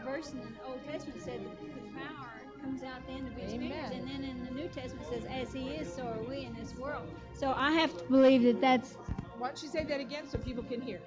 S17: That verse in the Old Testament said that the power comes out the end of his fingers, and then in the New Testament says, "As he is, so are we in this world." So I have to believe that that's.
S15: Why don't you say that again so people can hear?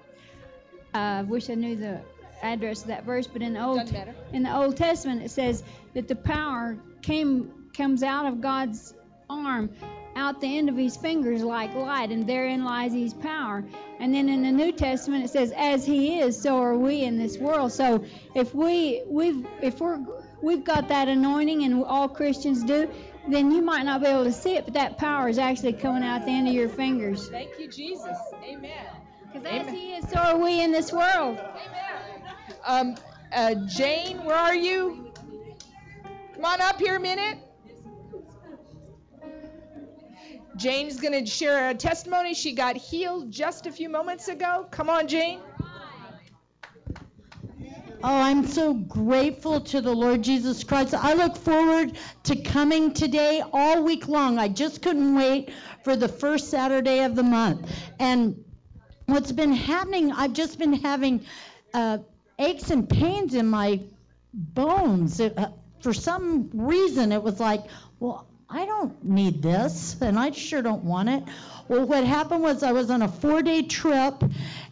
S17: Uh, I wish I knew the address of that verse, but in the Old in the Old Testament it says that the power came comes out of God's arm out the end of his fingers like light and therein lies his power and then in the New Testament it says as he is so are we in this world so if we we've if we're we've got that anointing and all Christians do then you might not be able to see it but that power is actually coming out the end of your fingers
S15: Thank you, Jesus. Amen.
S17: because as he is so are we in this world
S15: Um, uh, Jane, where are you? Come on up here a minute. Jane's going to share a testimony. She got healed just a few moments ago. Come on, Jane.
S18: Oh, I'm so grateful to the Lord Jesus Christ. I look forward to coming today all week long. I just couldn't wait for the first Saturday of the month. And what's been happening, I've just been having uh, aches and pains in my bones. It, uh, for some reason, it was like, well, I don't need this, and I sure don't want it. Well, what happened was I was on a four day trip,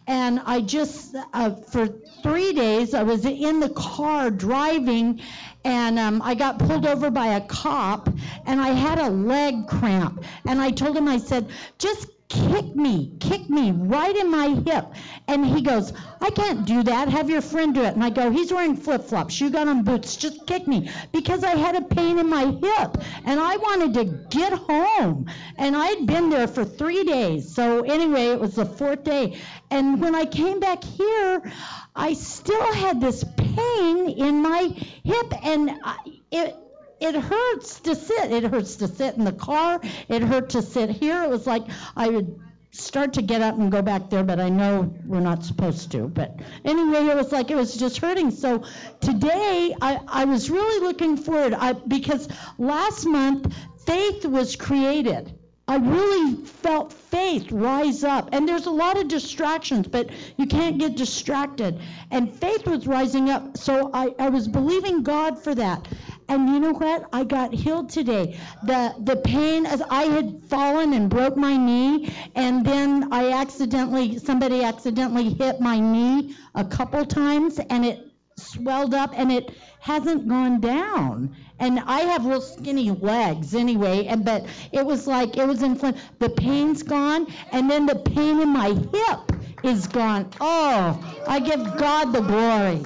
S18: and I just, uh, for three days, I was in the car driving, and um, I got pulled over by a cop, and I had a leg cramp. And I told him, I said, just kick me, kick me right in my hip. And he goes, I can't do that. Have your friend do it. And I go, he's wearing flip flops. You got on boots. Just kick me. Because I had a pain in my hip and I wanted to get home. And I'd been there for three days. So anyway, it was the fourth day. And when I came back here, I still had this pain in my hip. And I, it, it hurts to sit. It hurts to sit in the car. It hurt to sit here. It was like I would start to get up and go back there, but I know we're not supposed to. But anyway, it was like it was just hurting. So today, I, I was really looking forward I, because last month, faith was created. I really felt faith rise up. And there's a lot of distractions, but you can't get distracted. And faith was rising up. So I, I was believing God for that. And you know what? I got healed today. The the pain as I had fallen and broke my knee, and then I accidentally somebody accidentally hit my knee a couple times, and it swelled up, and it hasn't gone down. And I have real skinny legs anyway, and but it was like it was inflamed. The pain's gone, and then the pain in my hip is gone. Oh, I give God the glory.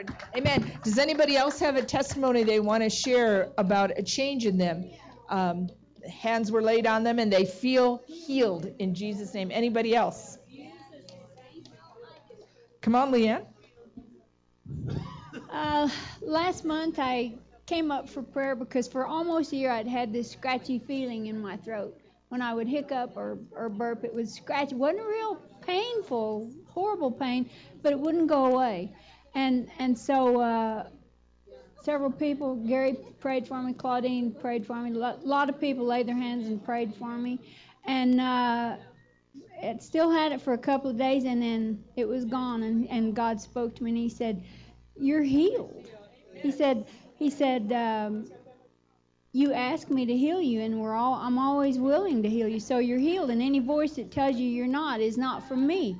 S3: Lord. Amen. Does anybody else have a testimony they want to share about a change in them? Um, hands were laid on them and they feel healed in Jesus' name. Anybody else? Come on, Leanne.
S17: Uh, last month I came up for prayer because for almost a year I'd had this scratchy feeling in my throat. When I would hiccup or, or burp, it was scratchy. It wasn't real painful, horrible pain, but it wouldn't go away. And and so uh, several people, Gary prayed for me, Claudine prayed for me. A lot of people laid their hands and prayed for me, and uh, it still had it for a couple of days, and then it was gone. And, and God spoke to me, and He said, "You're healed." He said, He said. Um, you ask me to heal you and we're all I'm always willing to heal you so you're healed and any voice that tells you you're not is not from me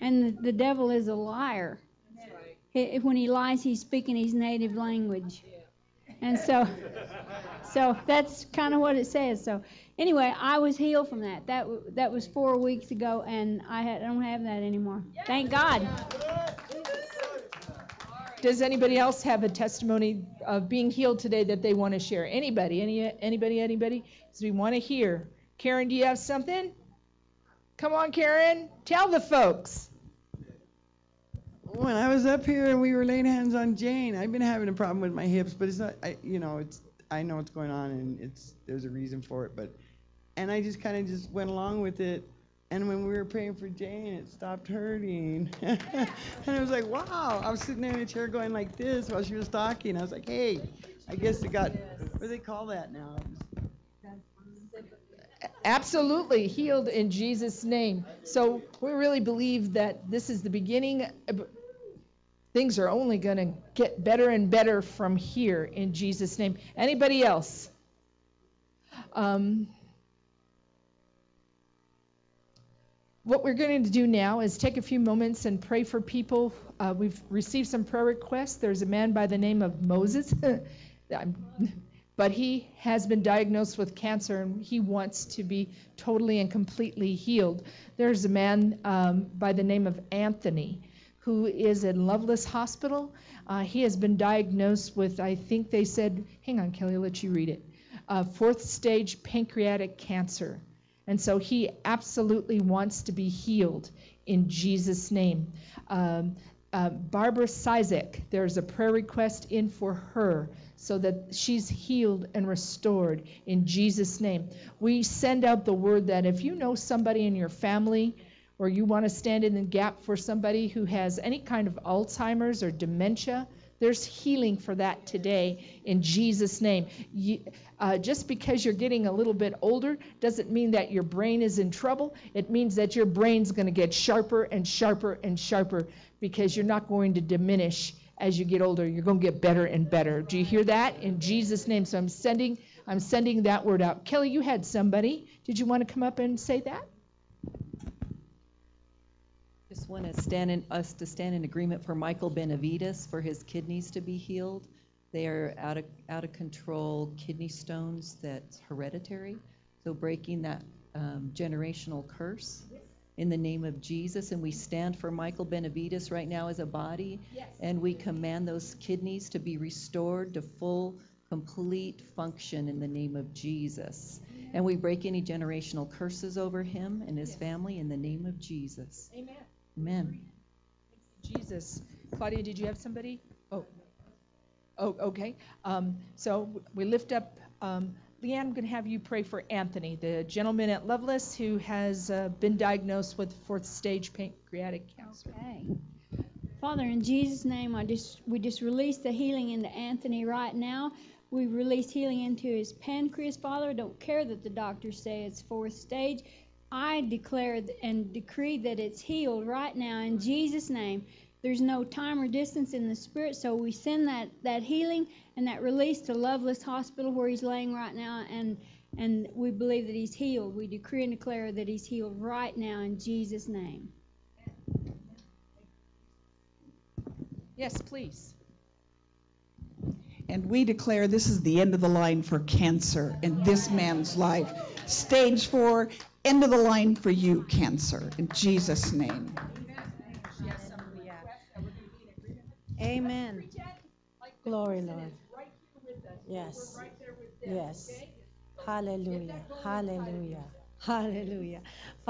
S17: and the, the devil is a liar when he lies, he's speaking his native language. And so, so that's kind of what it says. So anyway, I was healed from that. That that was four weeks ago, and I, had, I don't have that anymore. Thank God.
S3: Does anybody else have a testimony of being healed today that they want to share? Anybody? Any? Anybody? Anybody? Because we want to hear. Karen, do you have something? Come on, Karen. Tell the folks
S19: when I was up here and we were laying hands on Jane, I've been having a problem with my hips, but it's not, I, you know, it's, I know what's going on and it's, there's a reason for it, but, and I just kind of just went along with it. And when we were praying for Jane, it stopped hurting. and it was like, wow. I was sitting there in a chair going like this while she was talking. I was like, hey, I guess it got, what do they call that now?
S3: Absolutely healed in Jesus' name. So we really believe that this is the beginning things are only going to get better and better from here in Jesus' name. Anybody else? Um, what we're going to do now is take a few moments and pray for people. Uh, we've received some prayer requests. There's a man by the name of Moses, but he has been diagnosed with cancer and he wants to be totally and completely healed. There's a man um, by the name of Anthony who is in Lovelace Hospital. Uh, he has been diagnosed with, I think they said, hang on, Kelly, I'll let you read it, uh, fourth stage pancreatic cancer. And so he absolutely wants to be healed in Jesus' name. Um, uh, Barbara Sizek, there's a prayer request in for her so that she's healed and restored in Jesus' name. We send out the word that if you know somebody in your family, or you want to stand in the gap for somebody who has any kind of Alzheimer's or dementia, there's healing for that today in Jesus' name. You, uh, just because you're getting a little bit older doesn't mean that your brain is in trouble. It means that your brain's going to get sharper and sharper and sharper because you're not going to diminish as you get older. You're going to get better and better. Do you hear that? In Jesus' name. So I'm sending I'm sending that word out. Kelly, you had somebody. Did you want to come up and say that?
S20: Just want to stand in, us to stand in agreement for Michael Benavides for his kidneys to be healed. They are out of, out of control kidney stones that's hereditary. So breaking that um, generational curse in the name of Jesus. And we stand for Michael Benavides right now as a body. And we command those kidneys to be restored to full, complete function in the name of Jesus. And we break any generational curses over him and his family in the name of Jesus.
S3: Amen.
S20: Amen.
S3: Jesus. Claudia, did you have somebody? Oh. Oh, okay. Um, so we lift up. Um, Leanne, I'm going to have you pray for Anthony, the gentleman at Lovelace who has uh, been diagnosed with fourth stage pancreatic cancer.
S17: Okay. Father, in Jesus' name, I just we just release the healing into Anthony right now. We release healing into his pancreas, Father. I Don't care that the doctors say it's fourth stage. I declare and decree that it's healed right now in Jesus' name. There's no time or distance in the spirit, so we send that, that healing and that release to Lovelace Hospital where he's laying right now, and and we believe that he's healed. We decree and declare that he's healed right now in Jesus' name.
S3: Yes, please.
S21: And we declare this is the end of the line for cancer in this man's life. Stage four, end of the line for you, cancer, in Jesus' name.
S11: Amen. Glory, Lord. Yes. Yes. Hallelujah. Hallelujah. Hallelujah.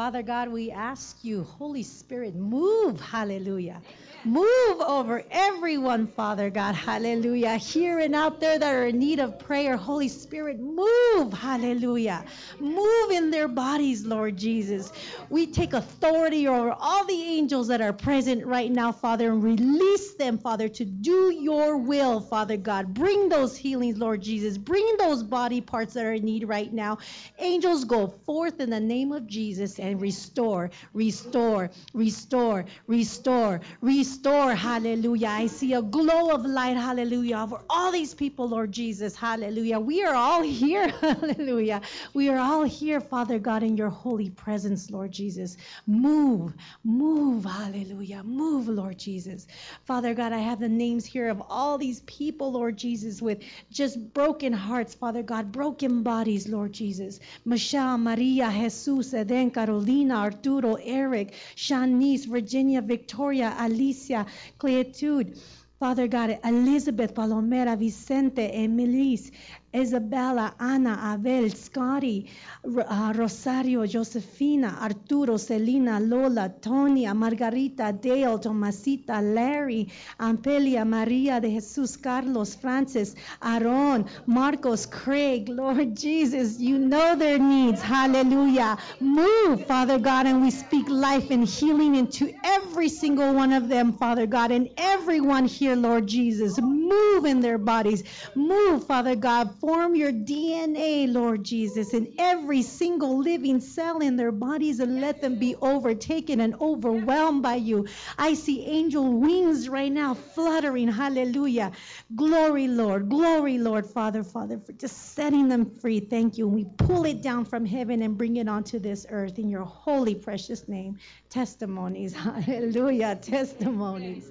S11: Father God, we ask you, Holy Spirit, move. Hallelujah. Move over everyone, Father God. Hallelujah. Here and out there that are in need of prayer, Holy Spirit, move. Hallelujah. Move in their bodies, Lord Jesus. We take authority over all the angels that are present right now, Father, and release them, Father, to do your will, Father God. Bring those healings, Lord Jesus. Bring those body parts that are in need right now. Angels, go forth in the name of Jesus and restore, restore, restore, restore, restore restore. Hallelujah. I see a glow of light. Hallelujah. Over all these people, Lord Jesus. Hallelujah. We are all here. Hallelujah. We are all here, Father God, in your holy presence, Lord Jesus. Move, move. Hallelujah. Move, Lord Jesus. Father God, I have the names here of all these people, Lord Jesus, with just broken hearts, Father God, broken bodies, Lord Jesus. Michelle, Maria, Jesus, Eden, Carolina, Arturo, Eric, Shanice, Virginia, Victoria, Alicia. Cleitude, Father God, Elizabeth, Palomera, Vicente, Emilis, Isabella, Ana, Abel, Scotty, uh, Rosario, Josefina, Arturo, Selena, Lola, Tonia, Margarita, Dale, Tomasita, Larry, Ampelia, Maria de Jesus, Carlos, Francis, Aaron, Marcos, Craig, Lord Jesus, you know their needs. Hallelujah. Move, Father God, and we speak life and healing into every single one of them, Father God, and everyone here, Lord Jesus. Move in their bodies. Move, Father God form your DNA, Lord Jesus, in every single living cell in their bodies and let them be overtaken and overwhelmed by you. I see angel wings right now fluttering. Hallelujah. Glory, Lord. Glory, Lord, Father, Father, for just setting them free. Thank you. We pull it down from heaven and bring it onto this earth in your holy, precious name. Testimonies. Hallelujah. Testimonies.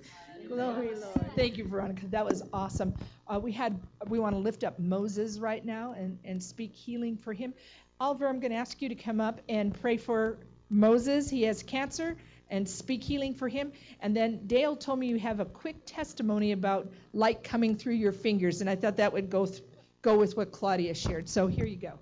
S11: Glory, Lord.
S3: Thank you, Veronica. That was awesome. Uh, we had we want to lift up Moses right now and, and speak healing for him. Oliver, I'm going to ask you to come up and pray for Moses. He has cancer and speak healing for him. And then Dale told me you have a quick testimony about light coming through your fingers, and I thought that would go th- go with what Claudia shared. So here you go.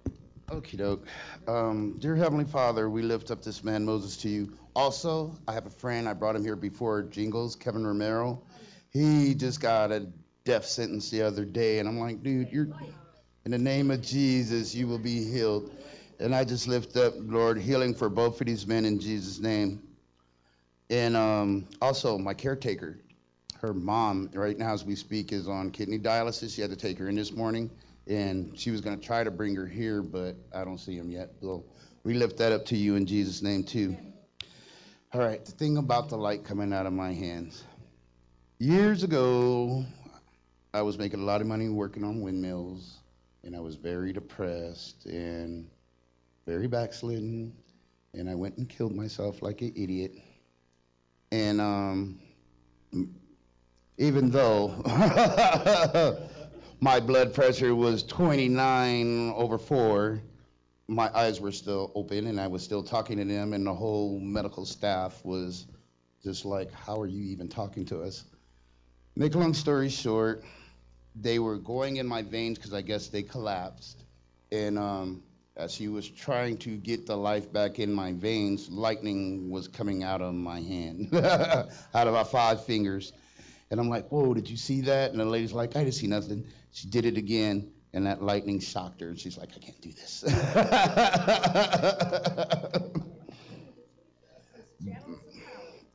S5: Okie doke. Um, dear Heavenly Father, we lift up this man Moses to you. Also, I have a friend, I brought him here before Jingles, Kevin Romero. He just got a death sentence the other day, and I'm like, dude, you're in the name of Jesus, you will be healed. And I just lift up, Lord, healing for both of these men in Jesus' name. And um, also, my caretaker, her mom, right now as we speak, is on kidney dialysis. She had to take her in this morning, and she was going to try to bring her here, but I don't see him yet. So we lift that up to you in Jesus' name, too. All right, the thing about the light coming out of my hands. Years ago, I was making a lot of money working on windmills, and I was very depressed and very backslidden, and I went and killed myself like an idiot. And um, even though my blood pressure was 29 over 4, my eyes were still open and I was still talking to them, and the whole medical staff was just like, How are you even talking to us? Make a long story short, they were going in my veins because I guess they collapsed. And um, as he was trying to get the life back in my veins, lightning was coming out of my hand, out of my five fingers. And I'm like, whoa, did you see that? And the lady's like, I didn't see nothing. She did it again, and that lightning shocked her. And she's like, I can't do this.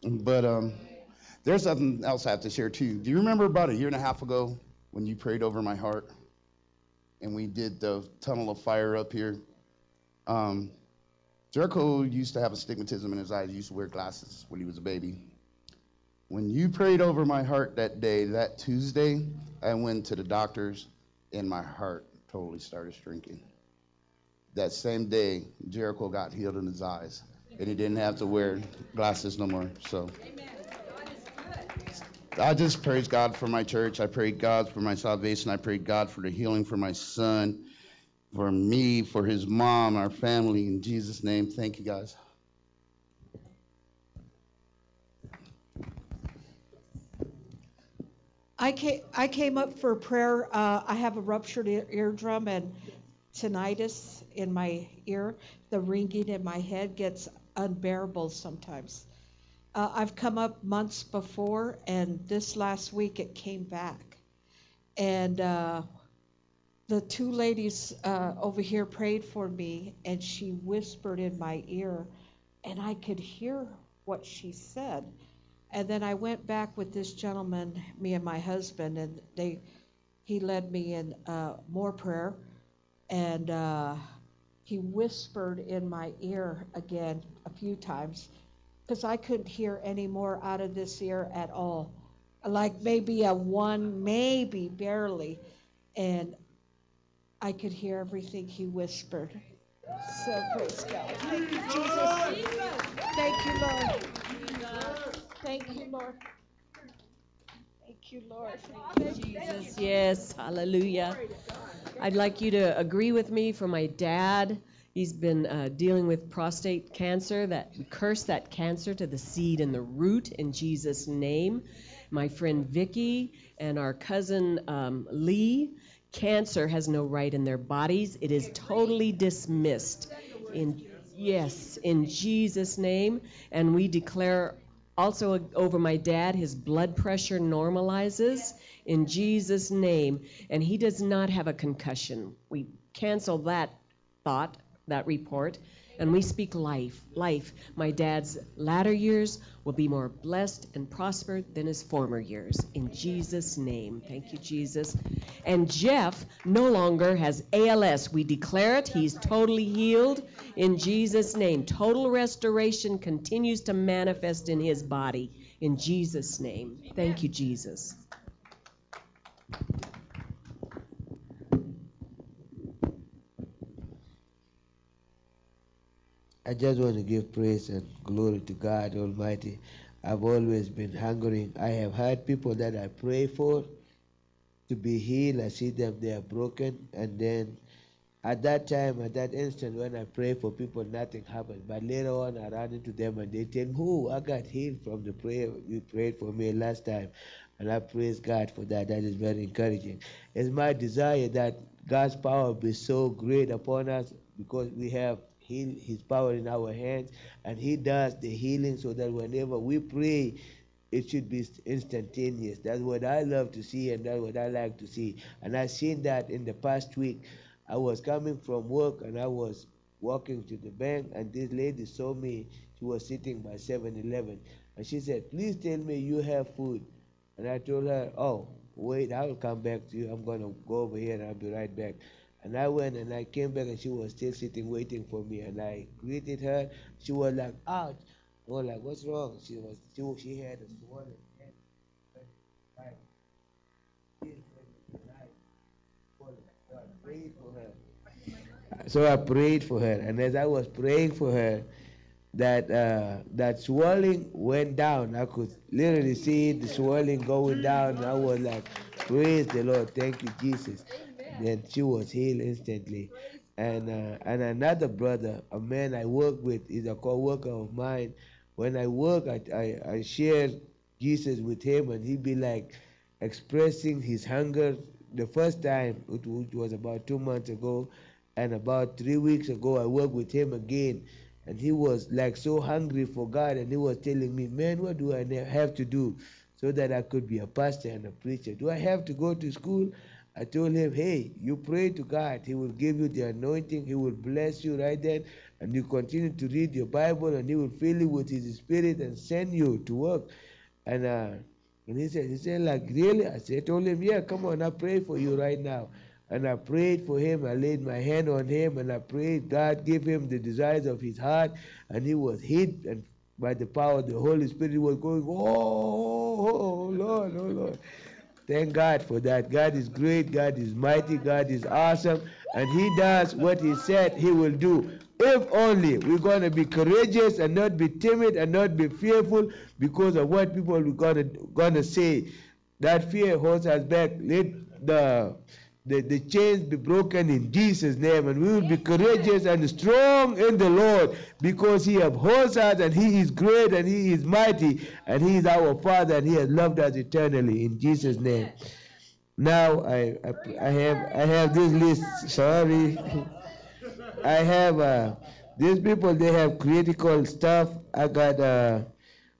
S5: but um, there's something else I have to share too. Do you remember about a year and a half ago when you prayed over my heart and we did the tunnel of fire up here? Um, Jericho used to have astigmatism in his eyes. He used to wear glasses when he was a baby. When you prayed over my heart that day, that Tuesday, I went to the doctors and my heart totally started shrinking. That same day, Jericho got healed in his eyes and he didn't have to wear glasses no more. So I just praise God for my church. I pray God for my salvation. I pray God for the healing for my son, for me, for his mom, our family. In Jesus' name, thank you guys.
S22: I came, I came up for prayer. Uh, I have a ruptured ear, eardrum and tinnitus in my ear. The ringing in my head gets unbearable sometimes. Uh, I've come up months before, and this last week it came back. And uh, the two ladies uh, over here prayed for me, and she whispered in my ear, and I could hear what she said. And then I went back with this gentleman, me and my husband, and they, he led me in uh, more prayer, and uh, he whispered in my ear again a few times, because I couldn't hear any more out of this ear at all, like maybe a one, maybe barely, and I could hear everything he whispered. So praise God. Thank you, Jesus. Thank you, Lord. Thank you, Lord. Thank you, Lord.
S23: Jesus. Yes, hallelujah. I'd like you to agree with me for my dad. He's been uh, dealing with prostate cancer. That curse that cancer to the seed and the root in Jesus' name. My friend Vicky and our cousin um, Lee. Cancer has no right in their bodies. It is totally dismissed. In yes, in Jesus' name, and we declare also over my dad, his blood pressure normalizes in Jesus' name, and he does not have a concussion. We cancel that thought, that report, and we speak life. Life. My dad's latter years will be more blessed and prospered than his former years. In Jesus' name. Thank you, Jesus. And Jeff no longer has ALS. We declare it. He's totally healed in Jesus' name. Total restoration continues to manifest in his body. In Jesus' name. Thank you, Jesus.
S24: I just want to give praise and glory to God Almighty. I've always been hungering. I have had people that I pray for to be healed. I see them, they are broken. And then at that time, at that instant, when I pray for people, nothing happens. But later on, I run into them and they tell me, Oh, I got healed from the prayer you prayed for me last time. And I praise God for that. That is very encouraging. It's my desire that God's power be so great upon us because we have heal his power in our hands and he does the healing so that whenever we pray it should be instantaneous. That's what i love to see and that's what i like to see. And i've seen that in the past week. I was coming from work and i was walking to the bank and this lady saw me. She was sitting by 7-eleven and she said please tell me you have food. And i told her oh wait i'll come back to you. I'm going to go over here and i'll be right back and I went and I came back and she was still sitting waiting for me. And I greeted her. She was like, ouch. I was like, what's wrong? She was she, she had a swollen head. So I prayed for her. And as I was praying for her, that uh, that swelling went down. I could literally see the swelling going down. I was like, praise the Lord. Thank you, Jesus. Then she was healed instantly. And uh, and another brother, a man I work with, is a co-worker of mine. When I work, I I, I share Jesus with him, and he'd be like expressing his hunger. The first time, it it was about two months ago, and about three weeks ago, I worked with him again and he was like so hungry for God, and he was telling me, "Man, what do I have to do so that I could be a pastor and a preacher? Do I have to go to school?" I told him, "Hey, you pray to God; He will give you the anointing. He will bless you right then, and you continue to read your Bible, and He will fill you with His Spirit and send you to work." And uh, and he said, he said, like, really? I said, told him, yeah, come on, I pray for you right now. And I prayed for him. I laid my hand on him and I prayed God give him the desires of his heart. And he was hid and by the power of the Holy Spirit he was going, oh, oh, oh, Lord, oh Lord. Thank God for that. God is great. God is mighty. God is awesome. And he does what he said he will do. If only we're going to be courageous and not be timid and not be fearful because of what people are going to, say. That fear holds us back. Let the the, the chains be broken in Jesus' name, and we will be courageous and strong in the Lord because He upholds us and He is great and He is mighty and He is our Father and He has loved us eternally in Jesus' name. Now I, I, I have I have this list. Sorry, I have uh, these people. They have critical stuff. I got uh,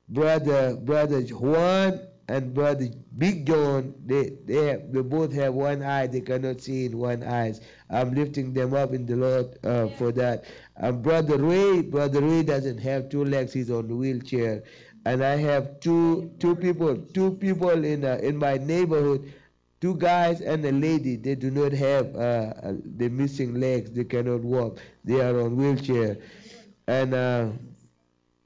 S24: brother brother Juan and brother Big John, they they they both have one eye. They cannot see in one eyes. I'm lifting them up in the Lord uh, for that. And brother Ray, brother Ray doesn't have two legs. He's on the wheelchair. And I have two two people, two people in uh, in my neighborhood, two guys and a lady. They do not have uh, uh, the missing legs. They cannot walk. They are on wheelchair. And uh,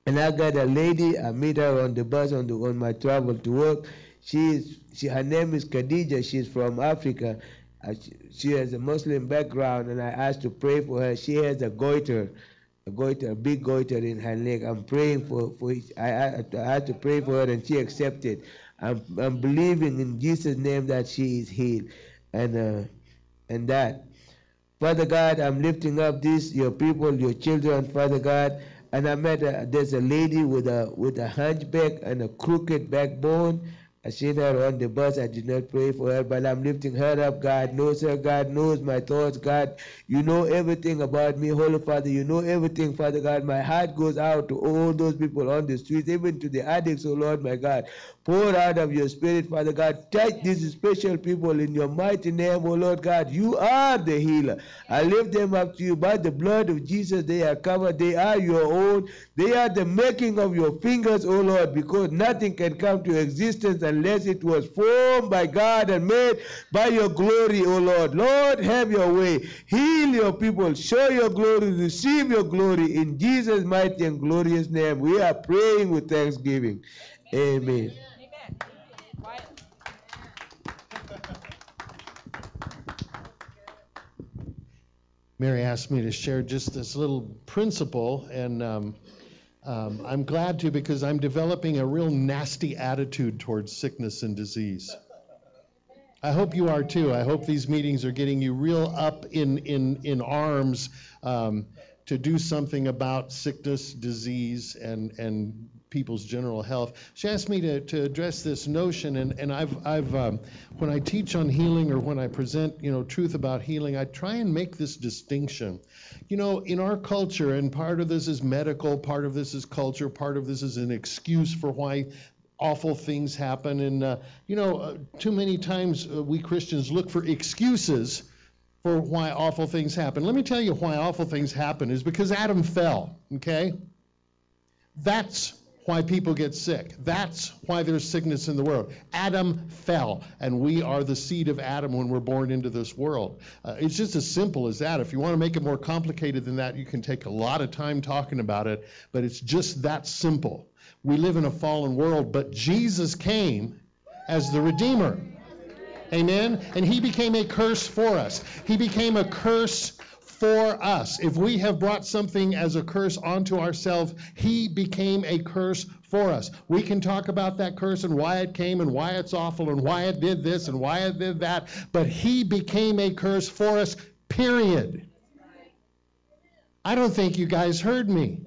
S24: and I got a lady. I meet her on the bus on the on my travel to work. She is she her name is Khadija. She's from Africa. Uh, she, she has a Muslim background, and I asked to pray for her. She has a goiter, a goiter, a big goiter in her leg. I'm praying for for. I, I, had to pray for her, and she accepted. I'm I'm believing in Jesus' name that she is healed, and uh, and that. Father God, I'm lifting up these your people, your children, Father God. And I met a, there's a lady with a with a hunchback and a crooked backbone. I seen her on the bus. I did not pray for her, but I'm lifting her up. God knows her. God knows my thoughts. God, you know everything about me, Holy Father. You know everything, Father God. My heart goes out to all those people on the streets, even to the addicts, oh Lord, my God. Pour out of your spirit, Father God. Touch these special people in your mighty name, O Lord God. You are the healer. I lift them up to you by the blood of Jesus. They are covered. They are your own. They are the making of your fingers, O Lord, because nothing can come to existence unless it was formed by God and made by your glory, O Lord. Lord, have your way. Heal your people. Show your glory. Receive your glory in Jesus' mighty and glorious name. We are praying with thanksgiving. Amen.
S1: Mary asked me to share just this little principle, and um, um, I'm glad to because I'm developing a real nasty attitude towards sickness and disease. I hope you are too. I hope these meetings are getting you real up in, in, in arms um, to do something about sickness, disease, and, and people's general health. She asked me to, to address this notion, and, and I've, I've um, when I teach on healing or when I present, you know, truth about healing, I try and make this distinction. You know, in our culture, and part of this is medical, part of this is culture, part of this is an excuse for why awful things happen. And, uh, you know, uh, too many times uh, we Christians look for excuses for why awful things happen. Let me tell you why awful things happen is because Adam fell, okay? That's why people get sick. That's why there's sickness in the world. Adam fell, and we are the seed of Adam when we're born into this world. Uh, it's just as simple as that. If you want to make it more complicated than that, you can take a lot of time talking about it, but it's just that simple. We live in a fallen world, but Jesus came as the Redeemer. Amen? And he became a curse for us. He became a curse for us. If we have brought something as a curse onto ourselves, he became a curse for us. We can talk about that curse and why it came and why it's awful and why it did this and why it did that, but he became a curse for us, period. I don't think you guys heard me.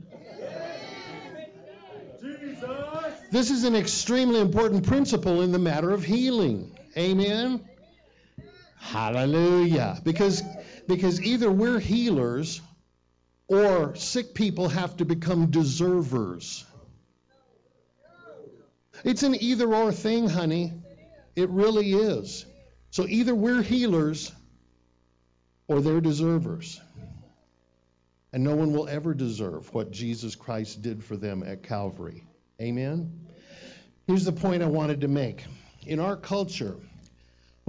S1: This is an extremely important principle in the matter of healing. Amen. Hallelujah. Because because either we're healers or sick people have to become deservers. It's an either or thing, honey. It really is. So either we're healers or they're deservers. And no one will ever deserve what Jesus Christ did for them at Calvary. Amen? Here's the point I wanted to make. In our culture,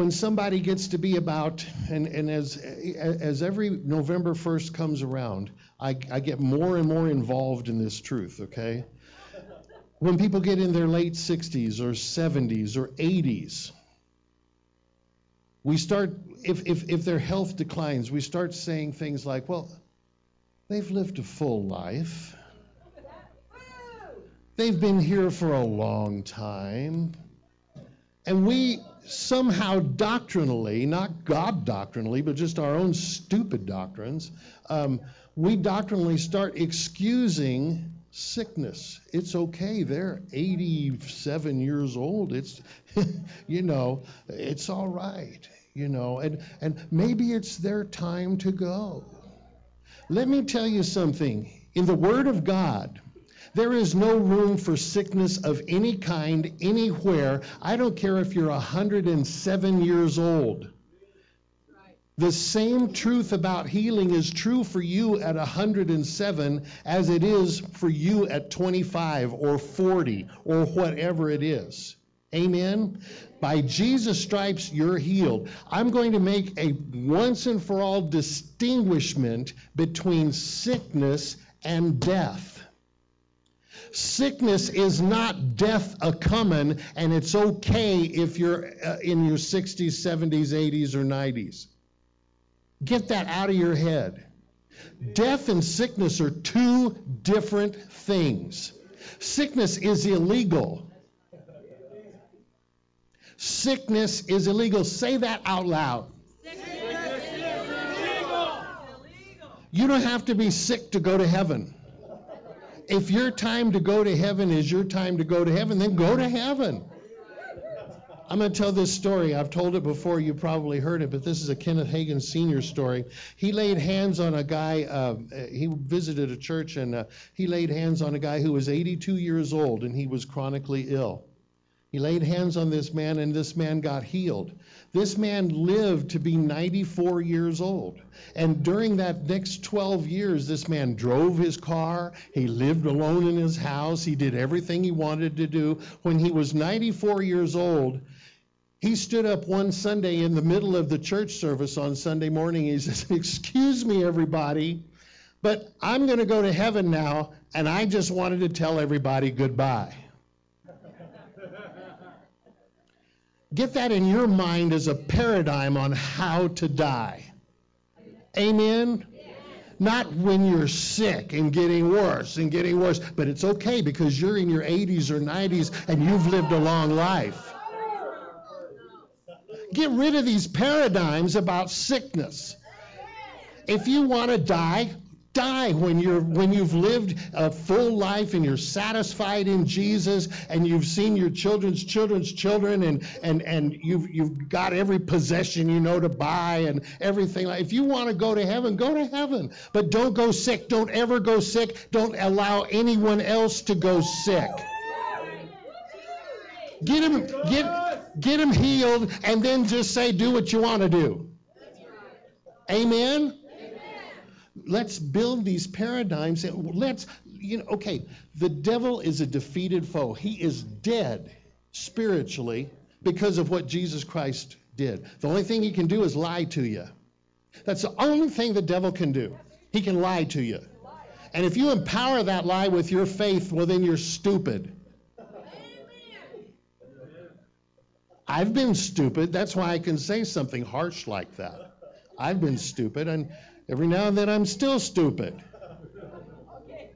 S1: when somebody gets to be about, and, and as, as every November 1st comes around, I, I get more and more involved in this truth, okay? When people get in their late 60s or 70s or 80s, we start, if, if, if their health declines, we start saying things like, well, they've lived a full life. They've been here for a long time. And we somehow doctrinally, not God doctrinally, but just our own stupid doctrines, um, we doctrinally start excusing sickness. It's okay. They're 87 years old. It's, you know, it's all right, you know, and, and maybe it's their time to go. Let me tell you something. In the Word of God, there is no room for sickness of any kind anywhere. I don't care if you're 107 years old. The same truth about healing is true for you at 107 as it is for you at 25 or 40 or whatever it is. Amen? By Jesus' stripes, you're healed. I'm going to make a once and for all distinguishment between sickness and death. Sickness is not death a coming, and it's okay if you're uh, in your 60s, 70s, 80s, or 90s. Get that out of your head. Death and sickness are two different things. Sickness is illegal. Sickness is illegal. Say that out loud. Sickness is illegal. You don't have to be sick to go to heaven if your time to go to heaven is your time to go to heaven, then go to heaven. I'm going to tell this story. I've told it before. You probably heard it, but this is a Kenneth Hagin Sr. story. He laid hands on a guy. Uh, he visited a church and uh, he laid hands on a guy who was 82 years old and he was chronically ill. He laid hands on this man and this man got healed. This man lived to be 94 years old. And during that next 12 years, this man drove his car. He lived alone in his house. He did everything he wanted to do. When he was 94 years old, he stood up one Sunday in the middle of the church service on Sunday morning. He says, Excuse me, everybody, but I'm going to go to heaven now, and I just wanted to tell everybody goodbye. Get that in your mind as a paradigm on how to die. Amen? Not when you're sick and getting worse and getting worse, but it's okay because you're in your 80s or 90s and you've lived a long life. Get rid of these paradigms about sickness. If you want to die, die when you're when you've lived a full life and you're satisfied in Jesus and you've seen your children's children's children and and and you've you've got every possession you know to buy and everything if you want to go to heaven go to heaven. But don't go sick. Don't ever go sick. Don't allow anyone else to go sick. Get him get get him healed and then just say do what you want to do. Amen let's build these paradigms and let's you know okay the devil is a defeated foe. He is dead spiritually because of what jesus christ did. The only thing he can do is lie to you. That's the only thing the devil can do. He can lie to you. And if you empower that lie with your faith well then you're stupid. I've been stupid. That's why I can say something harsh like that. I've been stupid, and every now and then I'm still stupid.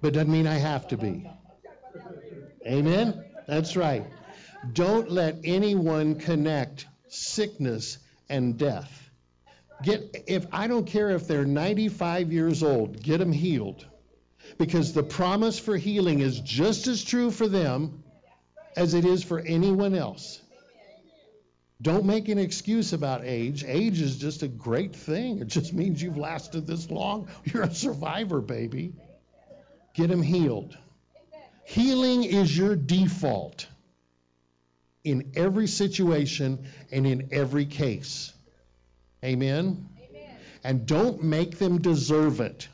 S1: But doesn't mean I have to be. Amen? That's right. Don't let anyone connect sickness and death. Get if I don't care if they're 95 years old, get them healed. Because the promise for healing is just as true for them as it is for anyone else. Don't make an excuse about age. Age is just a great thing. It just means you've lasted this long. You're a survivor, baby. Get them healed. Healing is your default in every situation and in every case. Amen? And don't make them deserve it.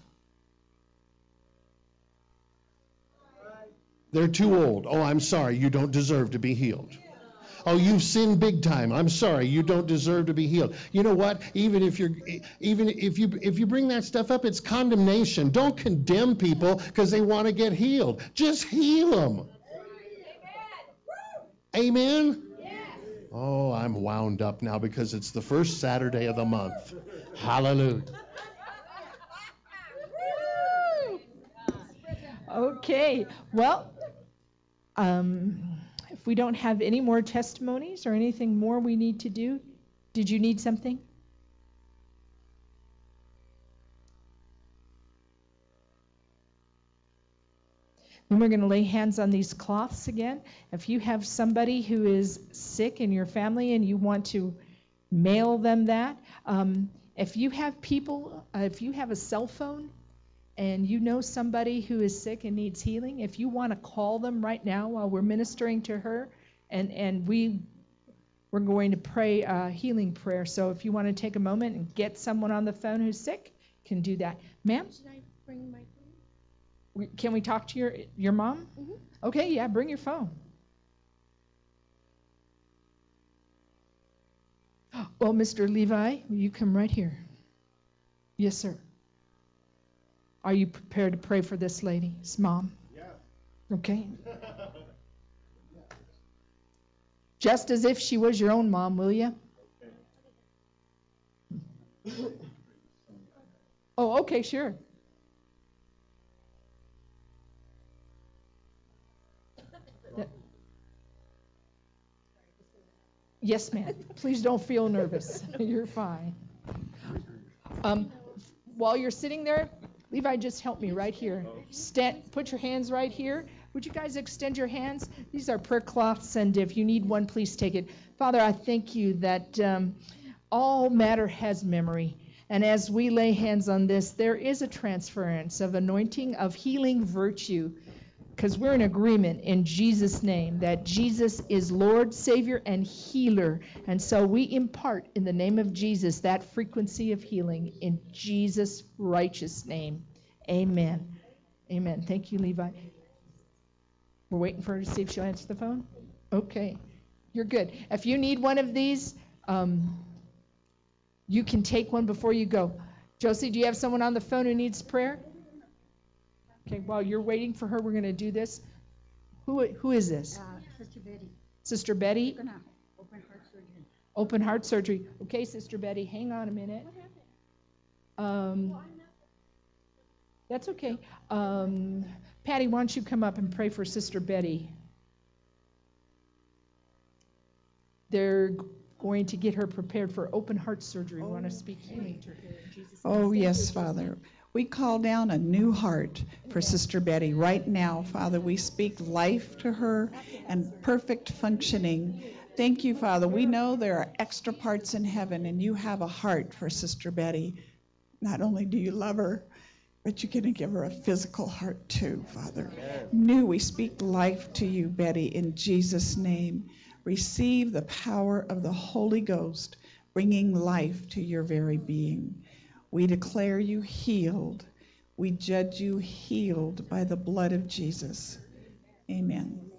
S1: They're too old. Oh, I'm sorry, you don't deserve to be healed. Oh, you've sinned big time. I'm sorry, you don't deserve to be healed. You know what? Even if you're even if you if you bring that stuff up, it's condemnation. Don't condemn people because they want to get healed. Just heal them. Amen. Oh, I'm wound up now because it's the first Saturday of the month. Hallelujah.
S3: Okay, well, um, if we don't have any more testimonies or anything more we need to do, did you need something? Then we're going to lay hands on these cloths again. If you have somebody who is sick in your family and you want to mail them that, um, if you have people, uh, if you have a cell phone and you know somebody who is sick and needs healing, if you want to call them right now while we're ministering to her, and and we we're going to pray a healing prayer. So if you want to take a moment and get someone on the phone who's sick, can do that, ma'am.
S15: Should I bring my
S3: We- Can we talk to your your mom? Mm-hmm. Okay, yeah, bring your phone. Well, Mr. Levi, you come right here? Yes, sir. Are you prepared to pray for this lady's mom?
S13: Yeah.
S3: Okay. Just as if she was your own mom, will you? Oh, okay, sure. Yes, ma'am. Please don't feel nervous. You're fine. Um, while you're sitting there, Levi, just help me right here. Stand, put your hands right here. Would you guys extend your hands? These are prayer cloths, and if you need one, please take it. Father, I thank you that um, all matter has memory. And as we lay hands on this, there is a transference of anointing of healing virtue because we're in agreement in Jesus' name that Jesus is Lord, Savior, and healer. And so we impart in the name of Jesus that frequency of healing in Jesus' righteous name. Amen. Amen. Thank you, Levi. We're waiting for her to see if she'll answer the phone. Okay. You're good. If you need one of these, um, you can take one before you go. Josie, do you have someone on the phone who needs prayer? Okay, while you're waiting for her, we're going to do this. Who, who is this?
S25: Sister Betty.
S3: Sister Betty?
S25: Gonna open heart surgery.
S3: Open heart surgery. Okay, Sister Betty, hang on a minute. Um, that's okay. Um, Patty, why don't you come up and pray for Sister Betty? They're going to get her prepared for open heart surgery. We want to speak healing to her Jesus'
S21: Oh, yes, Father. We call down a new heart for Sister Betty right now, Father. We speak life to her and perfect functioning. Thank you, Father. We know there are extra parts in heaven, and you have a heart for Sister Betty. Not only do you love her, but you're going to give her a physical heart too, Father. New, we speak life to you, Betty, in Jesus' name. Receive the power of the Holy Ghost, bringing life to your very being. We declare you healed. We judge you healed by the blood of Jesus. Amen.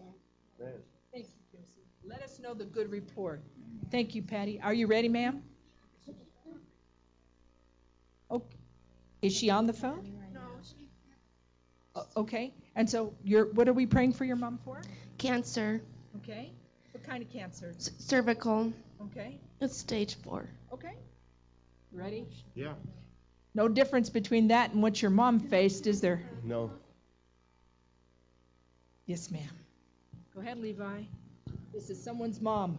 S3: Thank you, Josie. Let us know the good report. Thank you, Patty. Are you ready, ma'am? Oh, is she on the phone? O- Okay, and so you're, what are we praying for your mom for?
S25: Cancer.
S3: Okay. What kind of cancer?
S26: cervical.
S3: Okay,
S26: It's stage four.
S3: okay. Ready?
S1: Yeah.
S3: No difference between that and what your mom faced, is there?
S27: No.
S3: Yes, ma'am. Go ahead, Levi. This is someone's mom.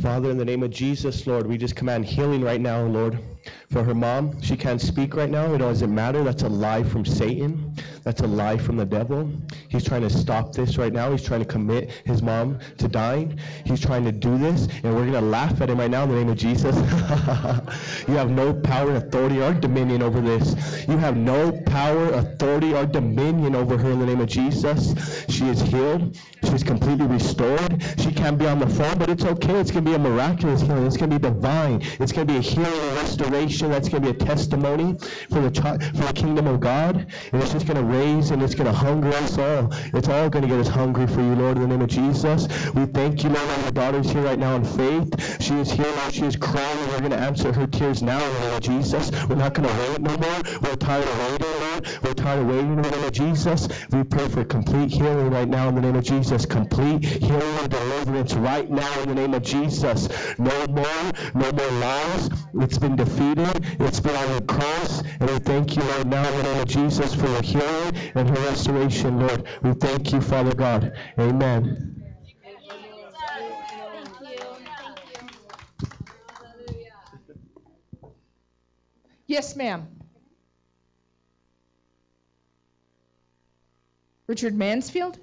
S27: Father, in the name of Jesus, Lord, we just command healing right now, Lord. For her mom, she can't speak right now. It doesn't matter. That's a lie from Satan. That's a lie from the devil. He's trying to stop this right now. He's trying to commit his mom to dying. He's trying to do this, and we're going to laugh at him right now in the name of Jesus. you have no power, authority, or dominion over this. You have no power, authority, or dominion over her in the name of Jesus. She is healed. She's completely restored. She can't be on the phone, but it's okay. It's going to be a miraculous healing. It's going to be divine. It's going to be a healing and restoration. That's going to be a testimony for the for the kingdom of God. And it's just going to raise and it's going to hunger us all. It's all going to get us hungry for you, Lord, in the name of Jesus. We thank you, Lord, that your daughter's here right now in faith. She is here now. She is crying, we're going to answer her tears now in the name of Jesus. We're not going to wait no more. We're tired of waiting, Lord. We're tired of waiting in the name of Jesus. We pray for complete healing right now in the name of Jesus. Complete healing and deliverance right now in the name of Jesus. No more, no more lies. It's been defeated. It's been on the cross. And we thank you, Lord, now in the name of Jesus for your healing and her restoration, Lord. We thank you, Father God. Amen.
S3: Yes, ma'am. Richard Mansfield?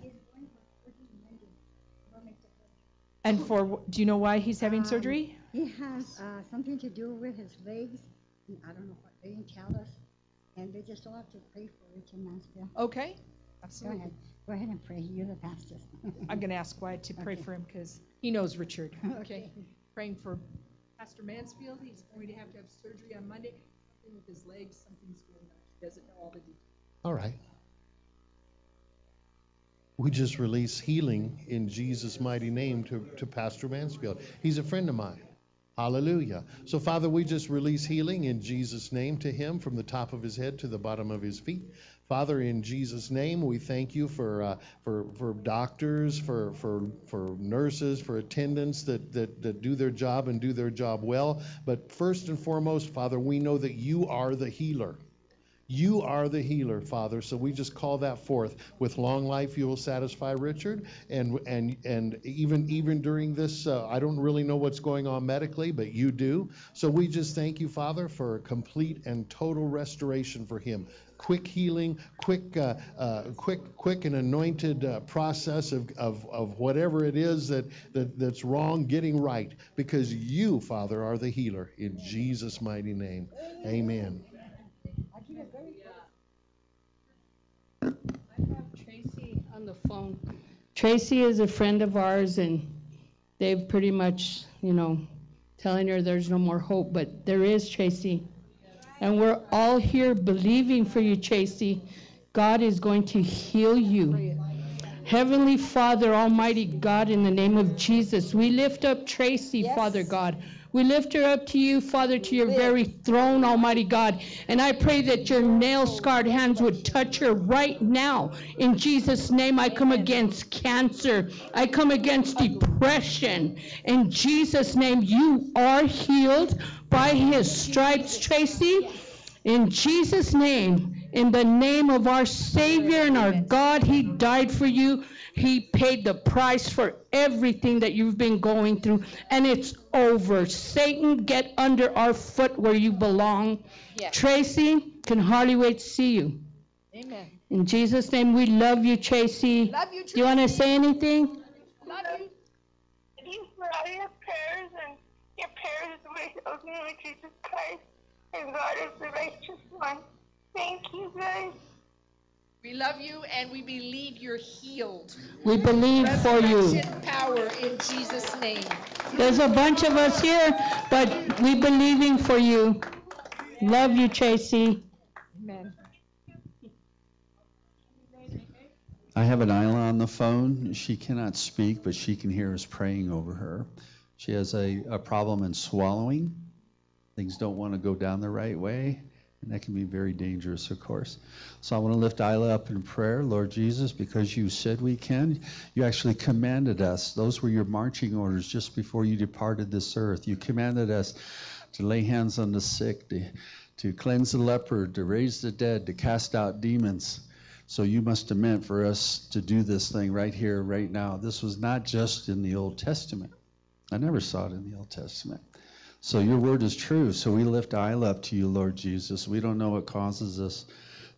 S3: And for, do you know why he's having
S25: Um,
S3: surgery?
S25: He has uh, something to do with his legs. and I don't know what, they didn't tell us. And they just all have to pray for Richard Mansfield.
S3: Okay,
S25: Go ahead, go ahead and pray, you're the pastor.
S3: I'm going to ask Wyatt to pray
S25: Okay.
S3: for him because he knows Richard. Okay.
S25: Okay.
S3: Praying for Pastor Mansfield. He's going to have to have surgery on Monday. Something with his legs, something's going on. He doesn't know all the details.
S1: All right. We just release healing in Jesus' mighty name to, to Pastor Mansfield. He's a friend of mine. Hallelujah. So, Father, we just release healing in Jesus' name to him from the top of his head to the bottom of his feet. Father, in Jesus' name, we thank you for uh, for for doctors, for for for nurses, for attendants that, that that do their job and do their job well. But first and foremost, Father, we know that you are the healer. You are the healer, Father. So we just call that forth. With long life, you will satisfy Richard, and and and even even during this, uh, I don't really know what's going on medically, but you do. So we just thank you, Father, for a complete and total restoration for him. Quick healing, quick, uh, uh, quick, quick and anointed uh, process of, of, of whatever it is that, that that's wrong, getting right, because you, Father, are the healer. In Jesus' mighty name, Amen.
S6: Tracy on the phone. Tracy is a friend of ours, and they've pretty much, you know, telling her there's no more hope, but there is, Tracy. And we're all here believing for you, Tracy. God is going to heal you. Heavenly Father, Almighty God, in the name of Jesus, we lift up Tracy, Father God. We lift her up to you, Father, to your very throne, Almighty God. And I pray that your nail scarred hands would touch her right now. In Jesus' name, I come against cancer. I come against depression. In Jesus' name, you are healed by his stripes, Tracy. In Jesus' name, in the name of our Savior and our God, He died for you. He paid the price for everything that you've been going through, and it's over. Satan, get under our foot where you belong.
S3: Yes.
S6: Tracy, can hardly wait to see you.
S3: Amen.
S6: In Jesus' name, we love you, Tracy.
S3: Love you,
S6: Do you want to say anything?
S3: Love you.
S28: Thank you for all your prayers and your prayers with the name of Jesus Christ. And God is the righteous one. Thank you guys.
S3: We love you and we believe you're healed.
S6: We believe for you.
S3: Resurrection power in Jesus' name.
S6: There's a bunch of us here, but we believing for you. Love you, Tracy.
S3: Amen.
S29: I have an Isla on the phone. She cannot speak, but she can hear us praying over her. She has a, a problem in swallowing. Things don't want to go down the right way. And that can be very dangerous, of course. So I want to lift Isla up in prayer, Lord Jesus, because you said we can. You actually commanded us. Those were your marching orders just before you departed this earth. You commanded us to lay hands on the sick, to, to cleanse the leper, to raise the dead, to cast out demons. So you must have meant for us to do this thing right here, right now. This was not just in the Old Testament. I never saw it in the Old Testament. So your word is true. So we lift Isla up to you, Lord Jesus. We don't know what causes us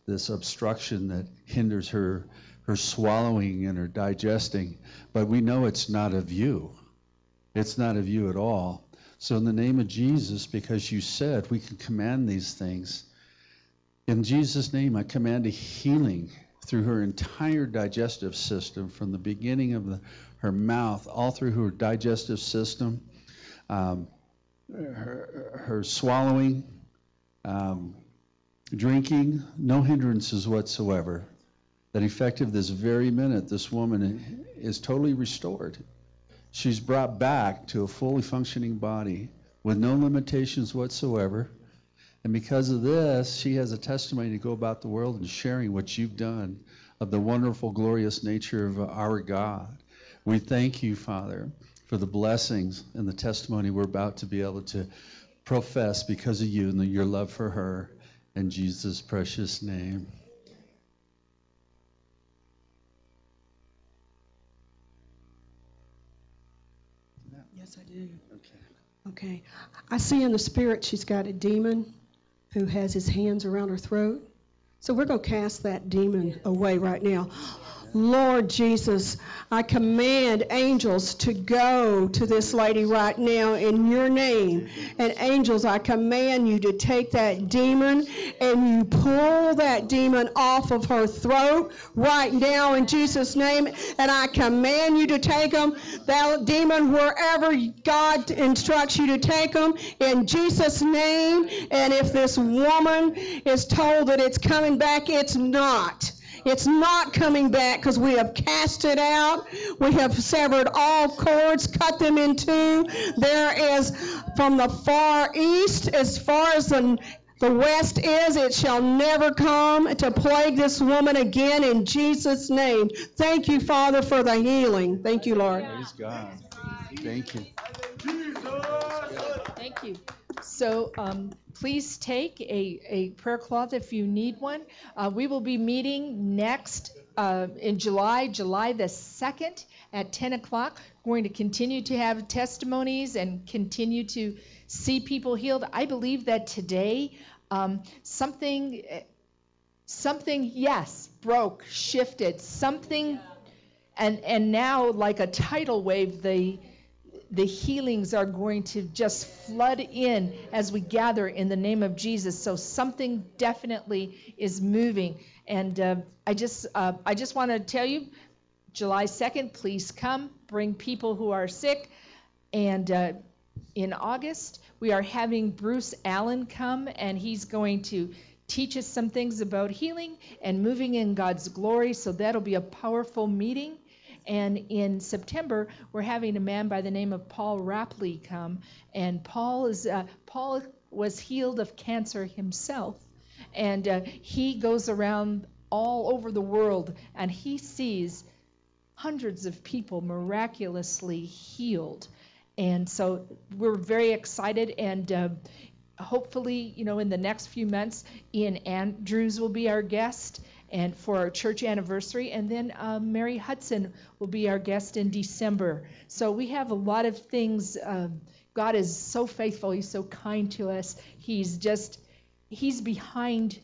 S29: this obstruction that hinders her her swallowing and her digesting, but we know it's not of you. It's not of you at all. So in the name of Jesus, because you said we can command these things, in Jesus' name I command a healing through her entire digestive system, from the beginning of the, her mouth all through her digestive system. Um, her, her swallowing, um, drinking, no hindrances whatsoever. That effective this very minute, this woman is totally restored. She's brought back to a fully functioning body with no limitations whatsoever. And because of this, she has a testimony to go about the world and sharing what you've done of the wonderful, glorious nature of our God. We thank you, Father for the blessings and the testimony we're about to be able to profess because of you and your love for her. In Jesus' precious name.
S7: Yes, I do. Okay. Okay. I see in the spirit she's got a demon who has his hands around her throat. So we're going to cast that demon away right now. Lord Jesus, I command angels to go to this lady right now in your name. And angels, I command you to take that demon and you pull that demon off of her throat right now in Jesus' name. And I command you to take them, that demon, wherever God instructs you to take them in Jesus' name. And if this woman is told that it's coming back, it's not. It's not coming back because we have cast it out. We have severed all cords, cut them in two. There is from the far east as far as the the west is, it shall never come to plague this woman again in Jesus' name. Thank you, Father, for the healing. Thank you, Lord.
S29: Praise God. Thank you.
S3: Thank you. So um, please take a, a prayer cloth if you need one. Uh, we will be meeting next uh, in July, July the 2nd at 10 o'clock. Going to continue to have testimonies and continue to see people healed. I believe that today um, something, something, yes, broke, shifted, something, and and now like a tidal wave, the the healings are going to just flood in as we gather in the name of Jesus. So something definitely is moving, and uh, I just uh, I just want to tell you, July 2nd, please come, bring people who are sick, and uh, in August we are having Bruce Allen come, and he's going to teach us some things about healing and moving in God's glory. So that'll be a powerful meeting. And in September, we're having a man by the name of Paul Rapley come, and Paul is uh, Paul was healed of cancer himself, and uh, he goes around all over the world and he sees hundreds of people miraculously healed. And so we're very excited, and uh, hopefully, you know, in the next few months, Ian Andrews will be our guest and for our church anniversary. And then uh, Mary Hudson will be our guest in December. So we have a lot of things. Um, God is so faithful. He's so kind to us. He's just, He's behind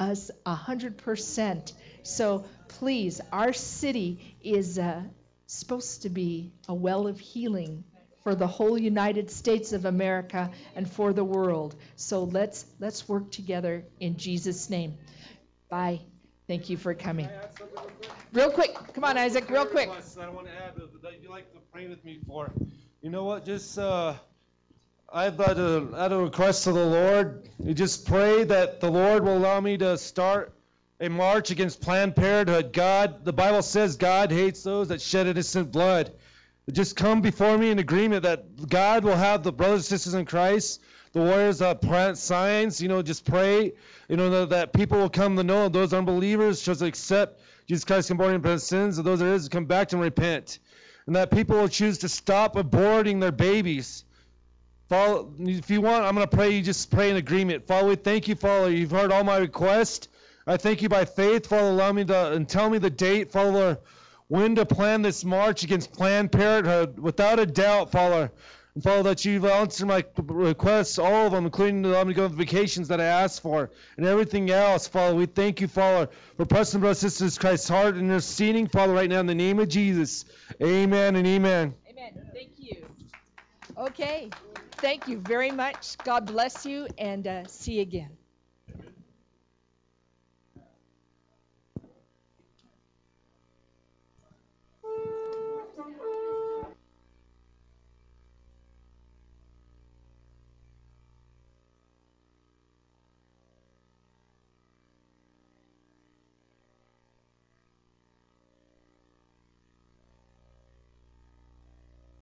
S3: us a hundred percent. So please, our city is uh, supposed to be a well of healing for the whole United States of America and for the world. So let's let's work together in Jesus' name. Bye. Thank you for coming. Real quick, come on, Isaac, real quick.
S13: I want to add that you like to pray with me for. You know what? Just uh, I've had a, had a request to the Lord. You just pray that the Lord will allow me to start a march against Planned Parenthood. God, the Bible says God hates those that shed innocent blood. Just come before me in agreement that God will have the brothers and sisters in Christ the warriors that plant signs, you know, just pray, you know, that, that people will come to know those unbelievers just accept Jesus Christ can born in sins, and those that is come back to and repent. And that people will choose to stop aborting their babies. Father, if you want, I'm going to pray. You just pray in agreement. Father, we thank you, Father. You've heard all my requests. I thank you by faith, Father. Allow me to and tell me the date, Father, when to plan this march against Planned Parenthood. Without a doubt, Father. And Father, that you've answered my requests, all of them, including the vacations that I asked for, and everything else, Father. We thank you, Father, for pressing brothers and sisters Christ's heart and interceding, Father, right now in the name of Jesus. Amen and amen.
S3: Amen. Thank you. Okay. Thank you very much. God bless you and uh, see you again.